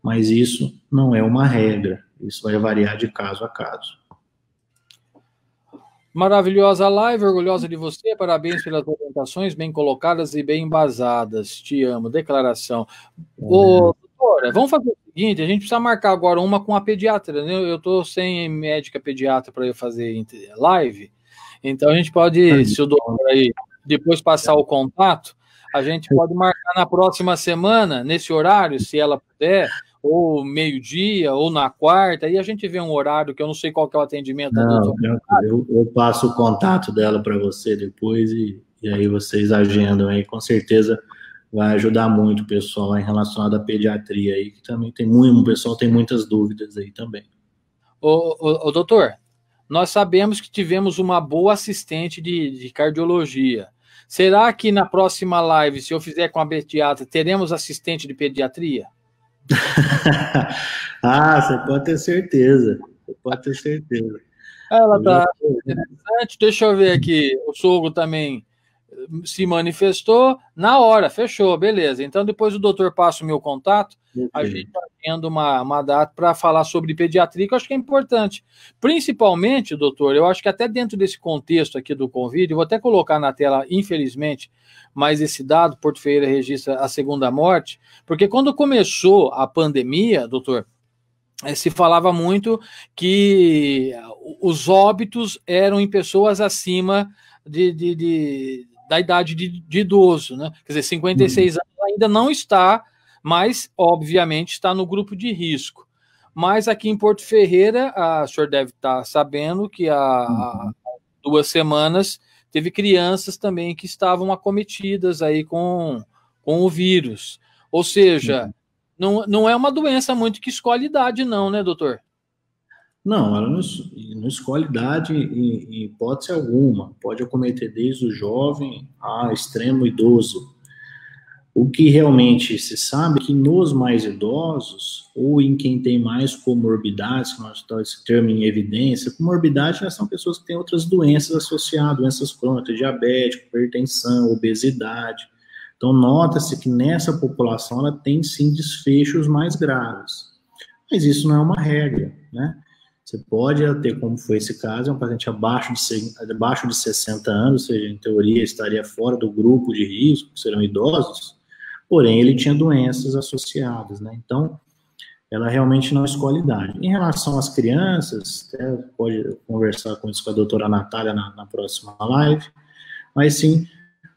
C: Mas isso não é uma regra, isso vai variar de caso a caso.
B: Maravilhosa live, orgulhosa de você, parabéns pelas orientações bem colocadas e bem embasadas. Te amo, declaração. Ô, doutora, vamos fazer o seguinte: a gente precisa marcar agora uma com a pediatra, né? Eu estou sem médica pediatra para eu fazer live, então a gente pode, se o doutor aí depois passar o contato, a gente pode marcar na próxima semana, nesse horário, se ela puder, ou meio-dia, ou na quarta, e a gente vê um horário que eu não sei qual que é o atendimento.
C: Não, eu, eu, passo o contato dela para você depois e, e aí vocês agendam aí, com certeza vai ajudar muito o pessoal em relacionado à pediatria aí, que também tem muito, o pessoal tem muitas dúvidas aí também.
B: Ô, ô, ô doutor, nós sabemos que tivemos uma boa assistente de, de, cardiologia. Será que na próxima live, se eu fizer com a pediatra, teremos assistente de pediatria? [LAUGHS]
C: ah, você pode ter certeza. Você pode ter certeza.
B: Ela tá interessante. Deixa eu ver aqui. O sogro também se manifestou na hora, fechou, beleza. Então depois o doutor passa o meu contato, a gente está tendo uma, uma data para falar sobre pediatria, que eu acho que é importante. Principalmente, doutor, eu acho que até dentro desse contexto aqui do convite, vou até colocar na tela, infelizmente, mais esse dado, Porto Ferreira registra a segunda morte, porque quando começou a pandemia, doutor, eh, se falava muito que os óbitos eram em pessoas acima de, de, de da idade de, de, idoso, né? Quer dizer, 56 uhum. anos ainda não está, mas obviamente está no grupo de risco. Mas aqui em Porto Ferreira, a, o senhor deve estar sabendo que há, uhum. duas semanas teve crianças também que estavam acometidas aí com, com o vírus. Ou seja, uhum. não, não é uma doença muito que escolhe idade, não, né, doutor?
C: Não, ela não, não escolhe idade em, em, hipótese alguma. Pode acometer desde o jovem a extremo idoso. O que realmente se sabe é que nos mais idosos, ou em quem tem mais comorbidades, que nós estamos esse termo em evidência, comorbidade são pessoas que têm outras doenças associadas, doenças crônicas, diabetes, hipertensão, obesidade. Então, nota-se que nessa população ela tem sim desfechos mais graves. Mas isso não é uma regra, né? Você pode ter, como foi esse caso, é um paciente abaixo de, abaixo de 60 anos, ou seja, em teoria estaria fora do grupo de risco, serão idosos, porém ele tinha doenças associadas, né? Então, ela realmente não escolhe idade. Em relação às crianças, até pode conversar com isso com a doutora Natália na, na próxima live, mas sim,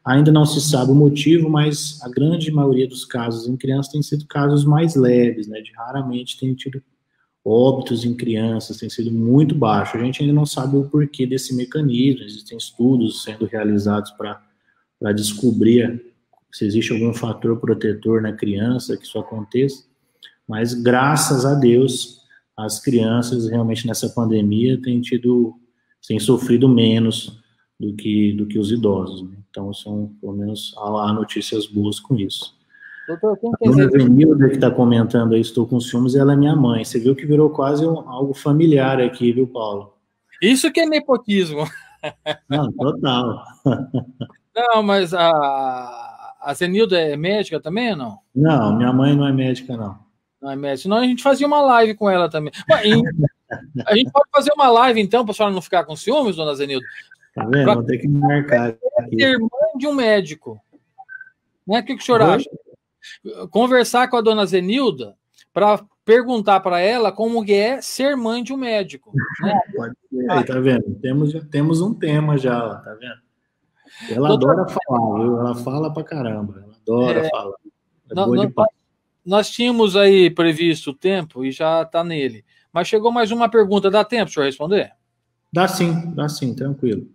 C: ainda não se sabe o motivo, mas a grande maioria dos casos em crianças tem sido casos mais leves, né? De raramente tem tido óbitos em crianças, tem sido muito baixo. A gente ainda não sabe o porquê desse mecanismo, existem estudos sendo realizados para descobrir se existe algum fator protetor na criança que isso aconteça, mas graças a Deus, as crianças realmente nessa pandemia têm tido, têm sofrido menos do que, do que os idosos. Né? Então, são, pelo menos, há, notícias boas com isso. Doutor, quem a Dona Venilda que está comentando aí, estou com ciúmes, ela é minha mãe. Você viu que virou quase um, algo familiar aqui, viu, Paulo?
B: Isso que é nepotismo. [LAUGHS]
C: Não, total.
B: Não, mas a, a Zenilda é médica também ou não?
C: Não, minha mãe não é médica, não.
B: Não é médica. Senão a gente fazia uma live com ela também. a gente pode fazer uma live, então, para a senhora não ficar com ciúmes, dona Zenilda?
C: Tá vendo? Pra... Vou ter que me marcar.
B: Aqui. Ser mãe de um médico. Né? O que, que o senhor Oi? acha? Conversar com a dona Zenilda para perguntar para ela como é ser mãe de um médico. Né?
C: Pode ser, aí, tá vendo? Temos, temos um tema já, tá vendo? Ela adora falar, viu? Ela fala pra caramba. Ela adora é... falar. É
B: não, não, nós tínhamos aí previsto o tempo e já está nele. Mas chegou mais uma pergunta. Dá tempo, senhor responder?
C: Dá sim, dá sim, tranquilo.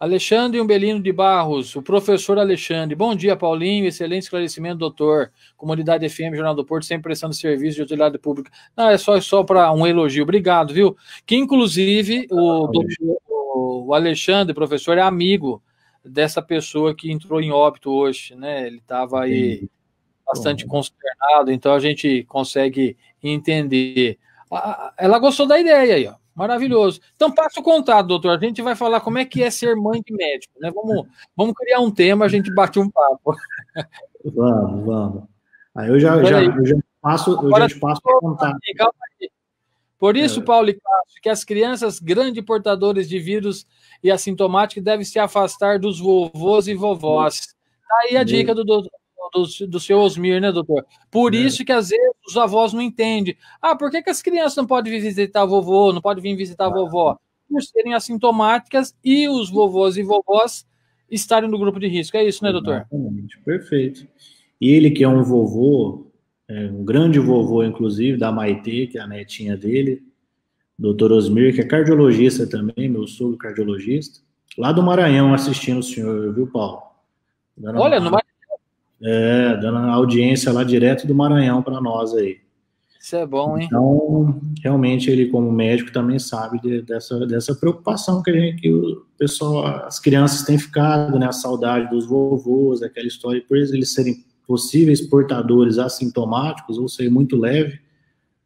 B: Alexandre Umbelino de Barros, o professor Alexandre. Bom dia, Paulinho. Excelente esclarecimento, doutor. Comunidade FM, Jornal do Porto, sempre prestando serviço de utilidade pública. Não, é só, só para um elogio. Obrigado, viu? Que, inclusive, o, doutor, o Alexandre, professor, é amigo dessa pessoa que entrou em óbito hoje, né? Ele estava aí bastante Bom. consternado, então a gente consegue entender. Ela gostou da ideia aí, ó. Maravilhoso. Então passa o contato, doutor. A gente vai falar como é que é ser mãe de médico, né? Vamos, vamos criar um tema, a gente bate um papo.
C: Vamos, vamos. Aí eu já, já, eu já passo, eu já te passo o contato.
B: Por isso, é. Paulo e Cássio, que as crianças grandes portadores de vírus e assintomáticos devem se afastar dos vovôs e vovós. Tá aí a dica do, do, do, do seu Osmir, né, doutor? Por é. isso que às vezes os avós não entendem. Ah, por que, que as crianças não podem visitar vovô, não podem vir visitar a vovó? Por serem assintomáticas e os vovôs e vovós estarem no grupo de risco. É isso, né, doutor?
C: Exatamente, perfeito. E ele que é um vovô, é, um grande vovô, inclusive, da Maitê, que é a netinha dele, doutor Osmir, que é cardiologista também, meu sogro cardiologista, lá do Maranhão assistindo o senhor, viu, Paulo?
B: Olha, uma, no Maranhão.
C: É, dando audiência lá direto do Maranhão para nós aí.
B: Isso é bom, hein?
C: Então, realmente, ele, como médico, também sabe de, dessa, dessa preocupação que, a gente, que o pessoal, as crianças têm ficado, né? A saudade dos vovôs, aquela história, por eles serem possíveis portadores assintomáticos ou ser muito leve,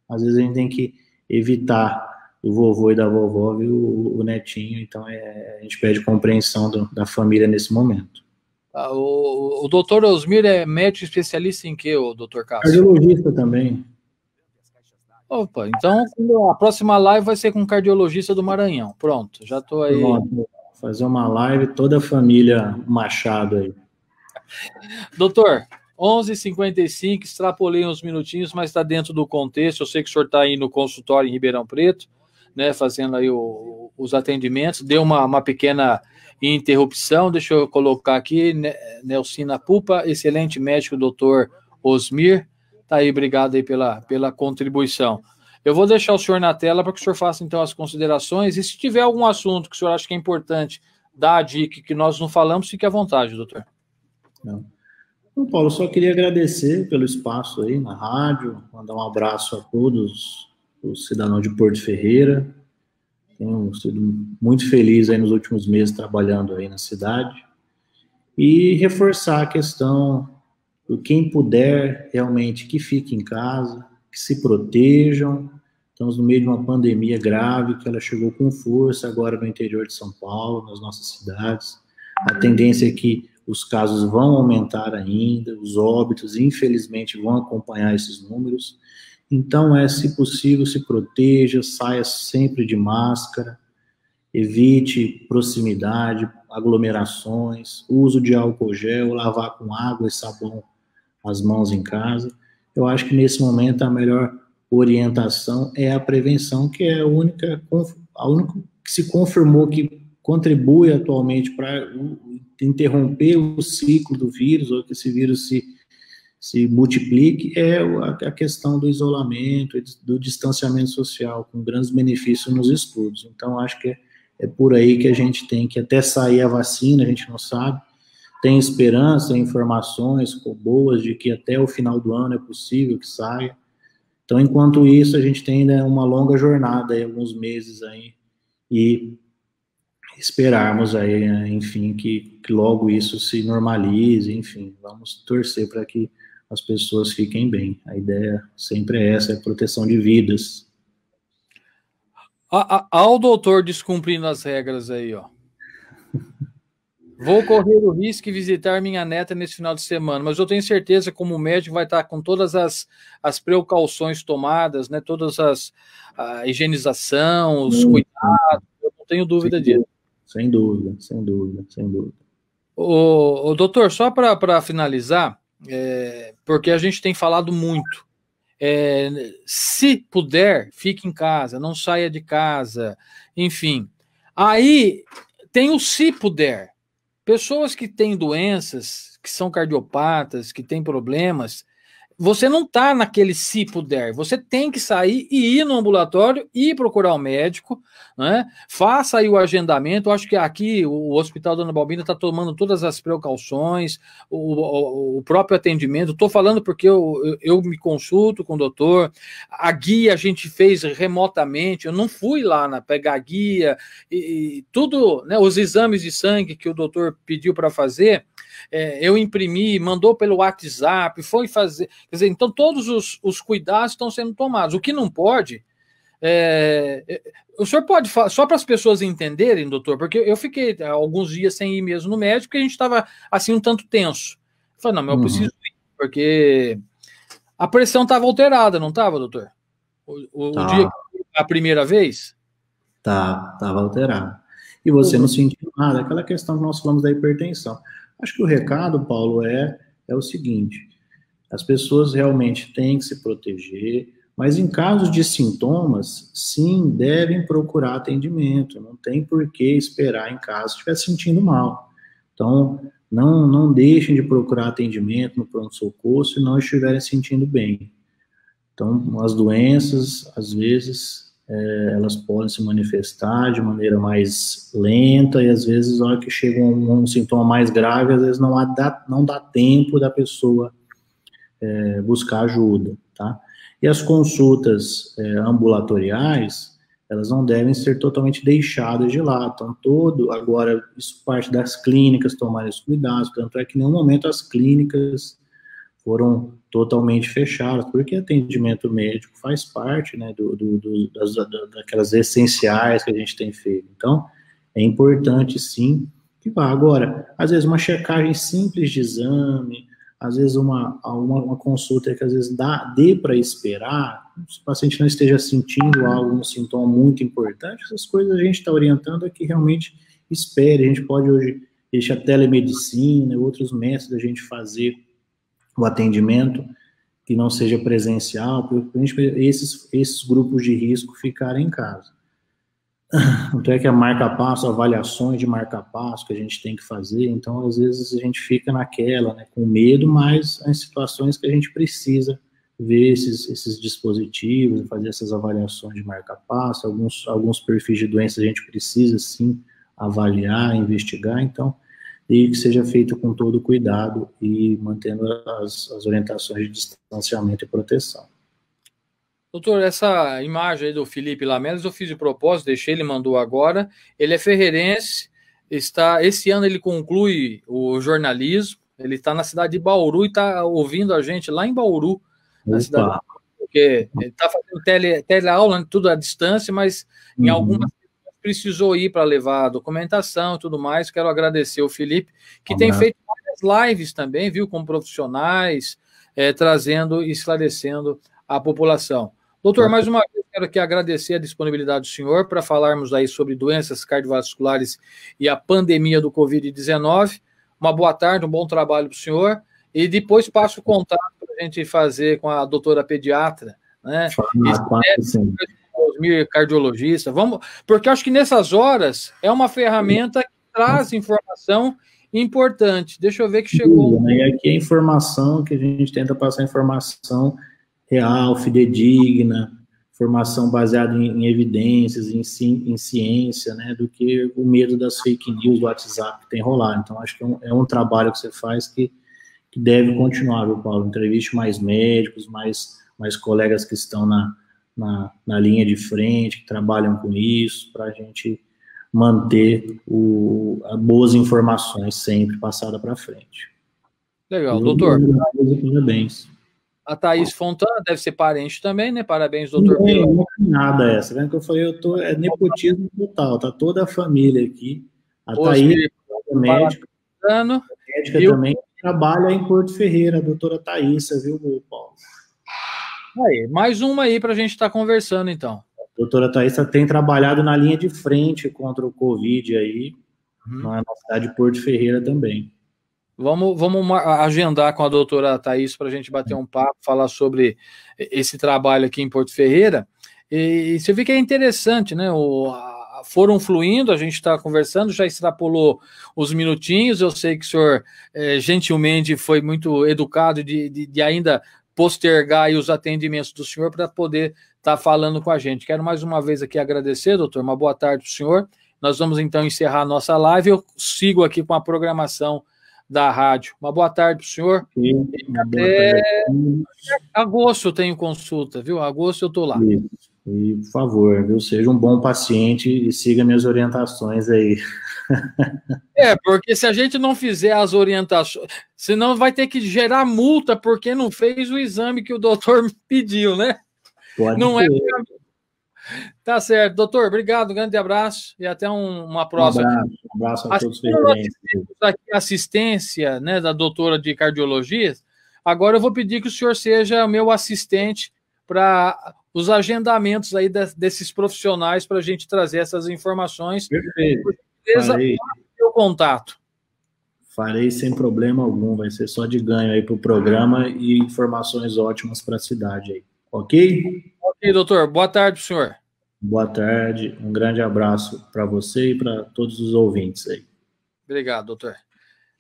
C: às vezes a gente tem que evitar o vovô e da vovó e o, o netinho, então é, a gente pede compreensão do, da família nesse momento.
B: Ah, o, o doutor Osmir é médico especialista em que, o doutor Cássio?
C: Cardiologista também.
B: Opa, então a próxima live vai ser com um cardiologista do Maranhão. Pronto, já estou aí. Pronto,
C: fazer uma live toda a família Machado aí.
B: Doutor, 11h55, extrapolei uns minutinhos, mas está dentro do contexto. Eu sei que o senhor está aí no consultório em Ribeirão Preto, né, fazendo aí o, os atendimentos. Deu uma, uma pequena interrupção, deixa eu colocar aqui, Nelsina Pupa, excelente médico, doutor Osmir. Tá aí, obrigado aí pela, pela contribuição. Eu vou deixar o senhor na tela para que o senhor faça então as considerações. E se tiver algum assunto que o senhor acha que é importante dar a dica que nós não falamos, fique à vontade, doutor.
C: Não. Então, Paulo, só queria agradecer pelo espaço aí na rádio, mandar um abraço a todos o cidadão de Porto Ferreira. Tenho sido muito feliz aí nos últimos meses trabalhando aí na cidade. E reforçar a questão do quem puder realmente que fique em casa, que se protejam. Estamos no meio de uma pandemia grave que ela chegou com força agora no interior de São Paulo, nas nossas cidades. A tendência é que os casos vão aumentar ainda, os óbitos, infelizmente, vão acompanhar esses números. Então, é, se possível, se proteja, saia sempre de máscara, evite proximidade, aglomerações, uso de álcool gel, lavar com água e sabão as mãos em casa. Eu acho que nesse momento a melhor orientação é a prevenção, que é a única, a única que se confirmou que contribui atualmente para interromper o ciclo do vírus, ou que esse vírus se se multiplique é a questão do isolamento, do distanciamento social, com grandes benefícios nos estudos. Então, acho que é, é por aí que a gente tem que até sair a vacina, a gente não sabe, tem esperança, informações boas de que até o final do ano é possível que saia. Então, enquanto isso, a gente tem ainda uma longa jornada, aí, alguns meses aí, e esperarmos aí, enfim, que, que logo isso se normalize, enfim, vamos torcer para que as pessoas fiquem bem. A ideia sempre é essa, é proteção de vidas.
B: Ao doutor descumprindo as regras aí, ó. Vou correr o risco de visitar minha neta nesse final de semana, mas eu tenho certeza, como médico, vai estar com todas as, as precauções tomadas, né? Todas as a higienização, os hum. cuidados, eu não tenho dúvida sem disso.
C: Sem dúvida, sem dúvida, sem dúvida.
B: O, o doutor, só para finalizar, é, porque a gente tem falado muito. É, se puder, fique em casa, não saia de casa, enfim. Aí tem o se puder. Pessoas que têm doenças, que são cardiopatas, que têm problemas, você não está naquele se puder, você tem que sair e ir no ambulatório e procurar o um médico, né? Faça aí o agendamento. Eu acho que aqui o Hospital Dona Balbina está tomando todas as precauções, o, o, o próprio atendimento. Estou falando porque eu, eu, eu, me consulto com o doutor. A guia a gente fez remotamente. Eu não fui lá na pegar a guia e, e tudo, né? Os exames de sangue que o doutor pediu para fazer é, eu imprimi, mandou pelo WhatsApp, foi fazer. Quer dizer, então todos os, os cuidados estão sendo tomados. O que não pode. É, é o senhor pode falar, só para as pessoas entenderem, doutor, porque eu fiquei alguns dias sem ir mesmo no médico, porque a gente estava assim um tanto tenso. Eu falei, não, mas eu uhum. preciso ir, porque a pressão estava alterada, não estava, doutor? O, o, tá. o dia, a primeira vez?
C: Tá, estava alterada. E você uhum. não sentiu nada, aquela questão que nós falamos da hipertensão. Acho que o recado, Paulo, é, é o seguinte: as pessoas realmente têm que se proteger, mas em casos de sintomas, sim, devem procurar atendimento. Não tem por que esperar em casa se estiver sentindo mal. Então, não, não deixem de procurar atendimento no pronto-socorro se não estiverem sentindo bem. Então, as doenças, às vezes, é, elas podem se manifestar de maneira mais lenta e às vezes, na hora que chega um, um sintoma mais grave, às vezes não, há, não dá tempo da pessoa é, buscar ajuda, tá? E as consultas é, ambulatoriais, elas não devem ser totalmente deixadas de lado. Então, todo, agora, isso parte das clínicas tomarem os cuidados, tanto é que em nenhum momento as clínicas foram totalmente fechadas, porque atendimento médico faz parte né, do, do, do das, daquelas essenciais que a gente tem feito. Então, é importante sim que vá. Agora, às vezes uma checagem simples de exame, às vezes uma, uma, uma consulta que às vezes dá, dê para esperar, se o paciente não esteja sentindo algo, um sintoma muito importante, essas coisas a gente está orientando é que realmente espere. A gente pode hoje deixar telemedicina, outros métodos da gente fazer o atendimento que não seja presencial, para esses, esses grupos de risco ficarem em casa. [COUGHS] Então é que a marca-passo, avaliações de marca-passo que a gente tem que fazer, então às vezes a gente fica naquela, né, com medo, mas em situações que a gente precisa ver esses, esses dispositivos, fazer essas avaliações de marca-passo, alguns, alguns perfis de doenças a gente precisa sim avaliar, investigar, então e que seja feito com todo cuidado e mantendo as, as orientações de distanciamento e proteção.
B: Doutor, essa imagem aí do Felipe Lamelas eu fiz de propósito, deixei, ele mandou agora. Ele é ferreirense, está esse ano ele conclui o jornalismo, ele está na cidade de Bauru e está ouvindo a gente lá em Bauru, na Opa. cidade porque ele está fazendo tele, teleaula, né, tudo à distância, mas em uhum. algumas precisou ir para levar a documentação e tudo mais. Quero agradecer o Felipe, que tem feito várias lives também, viu, com profissionais, é, trazendo e esclarecendo a população. Doutor, mais uma vez quero aqui agradecer a disponibilidade do senhor para falarmos aí sobre doenças cardiovasculares e a pandemia do Covid-19. Uma boa tarde, um bom trabalho para o senhor. E depois passo o contato para a gente fazer com a doutora pediatra, né? Os cardiologistas. Vamos, porque acho que nessas horas é uma ferramenta que traz informação importante. Deixa eu ver que chegou.
C: E aqui é informação que a gente tenta passar informação real, fidedigna, formação baseada em, em evidências, em, em, ciência, né, do que o medo das fake news do WhatsApp que tem rolado. Então, acho que é um, é um trabalho que você faz que, que deve continuar, viu, Paulo? Entreviste mais médicos, mais, mais colegas que estão na, na, na linha de frente, que trabalham com isso, para a gente manter o, boas informações sempre passada para frente.
B: Legal, doutor. Parabéns. A Thaís Fontana deve ser parente também, né? Parabéns, doutor
C: Não, não é nada essa. Vendo que eu falei, eu tô, é nepotismo total, tá toda a família aqui. A Hoje, Thaís, é médica, médica e também, trabalha em Porto Ferreira, a doutora Thaís, viu, Paulo?
B: Aí, mais uma aí para a gente estar tá conversando, então. A
C: doutora Thaís tem trabalhado na linha de frente contra o Covid aí, uhum. na cidade de Porto Ferreira também.
B: Vamos, vamos agendar com a doutora Thais para a gente bater um papo, falar sobre esse trabalho aqui em Porto Ferreira. E, você vê que é interessante, né? O, a, foram fluindo, a gente está conversando, já extrapolou os minutinhos. Eu sei que o senhor é, gentilmente foi muito educado de, de, de ainda postergar os atendimentos do senhor para poder estar tá falando com a gente. Quero mais uma vez aqui agradecer, doutor. Uma boa tarde para o senhor. Nós vamos então encerrar a nossa live. Eu sigo aqui com a programação da rádio. Uma boa tarde para o senhor. Sim, até agosto eu tenho consulta, viu? Agosto eu estou lá.
C: Isso. E, por favor, viu? Seja um bom paciente e siga minhas orientações aí. [LAUGHS]
B: É, porque se a gente não fizer as orientações, senão vai ter que gerar multa porque não fez o exame que o doutor [LAUGHS] pediu, né? Pode não é ser. é Tá certo, doutor. Obrigado, grande abraço e até um, uma próxima. Um abraço, um abraço a todos os aqui assistência né, da doutora de cardiologia. Agora eu vou pedir que o senhor seja meu assistente para os agendamentos aí de, desses profissionais para a gente trazer essas informações.
C: Perfeito.
B: Farei. o contato.
C: Farei sem problema algum, vai ser só de ganho aí para o programa e informações ótimas para a cidade aí. Ok?
B: Ok, doutor. Boa tarde, senhor.
C: Boa tarde. Um grande abraço para você e para todos os ouvintes aí.
B: Obrigado, doutor.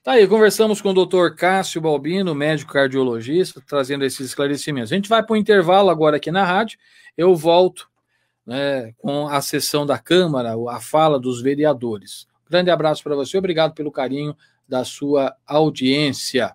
B: Tá aí, conversamos com o doutor Cássio Balbino, médico cardiologista, trazendo esses esclarecimentos. A gente vai para o intervalo agora aqui na rádio. Eu volto né, com a sessão da Câmara, a fala dos vereadores. Grande abraço para você, obrigado pelo carinho da sua audiência.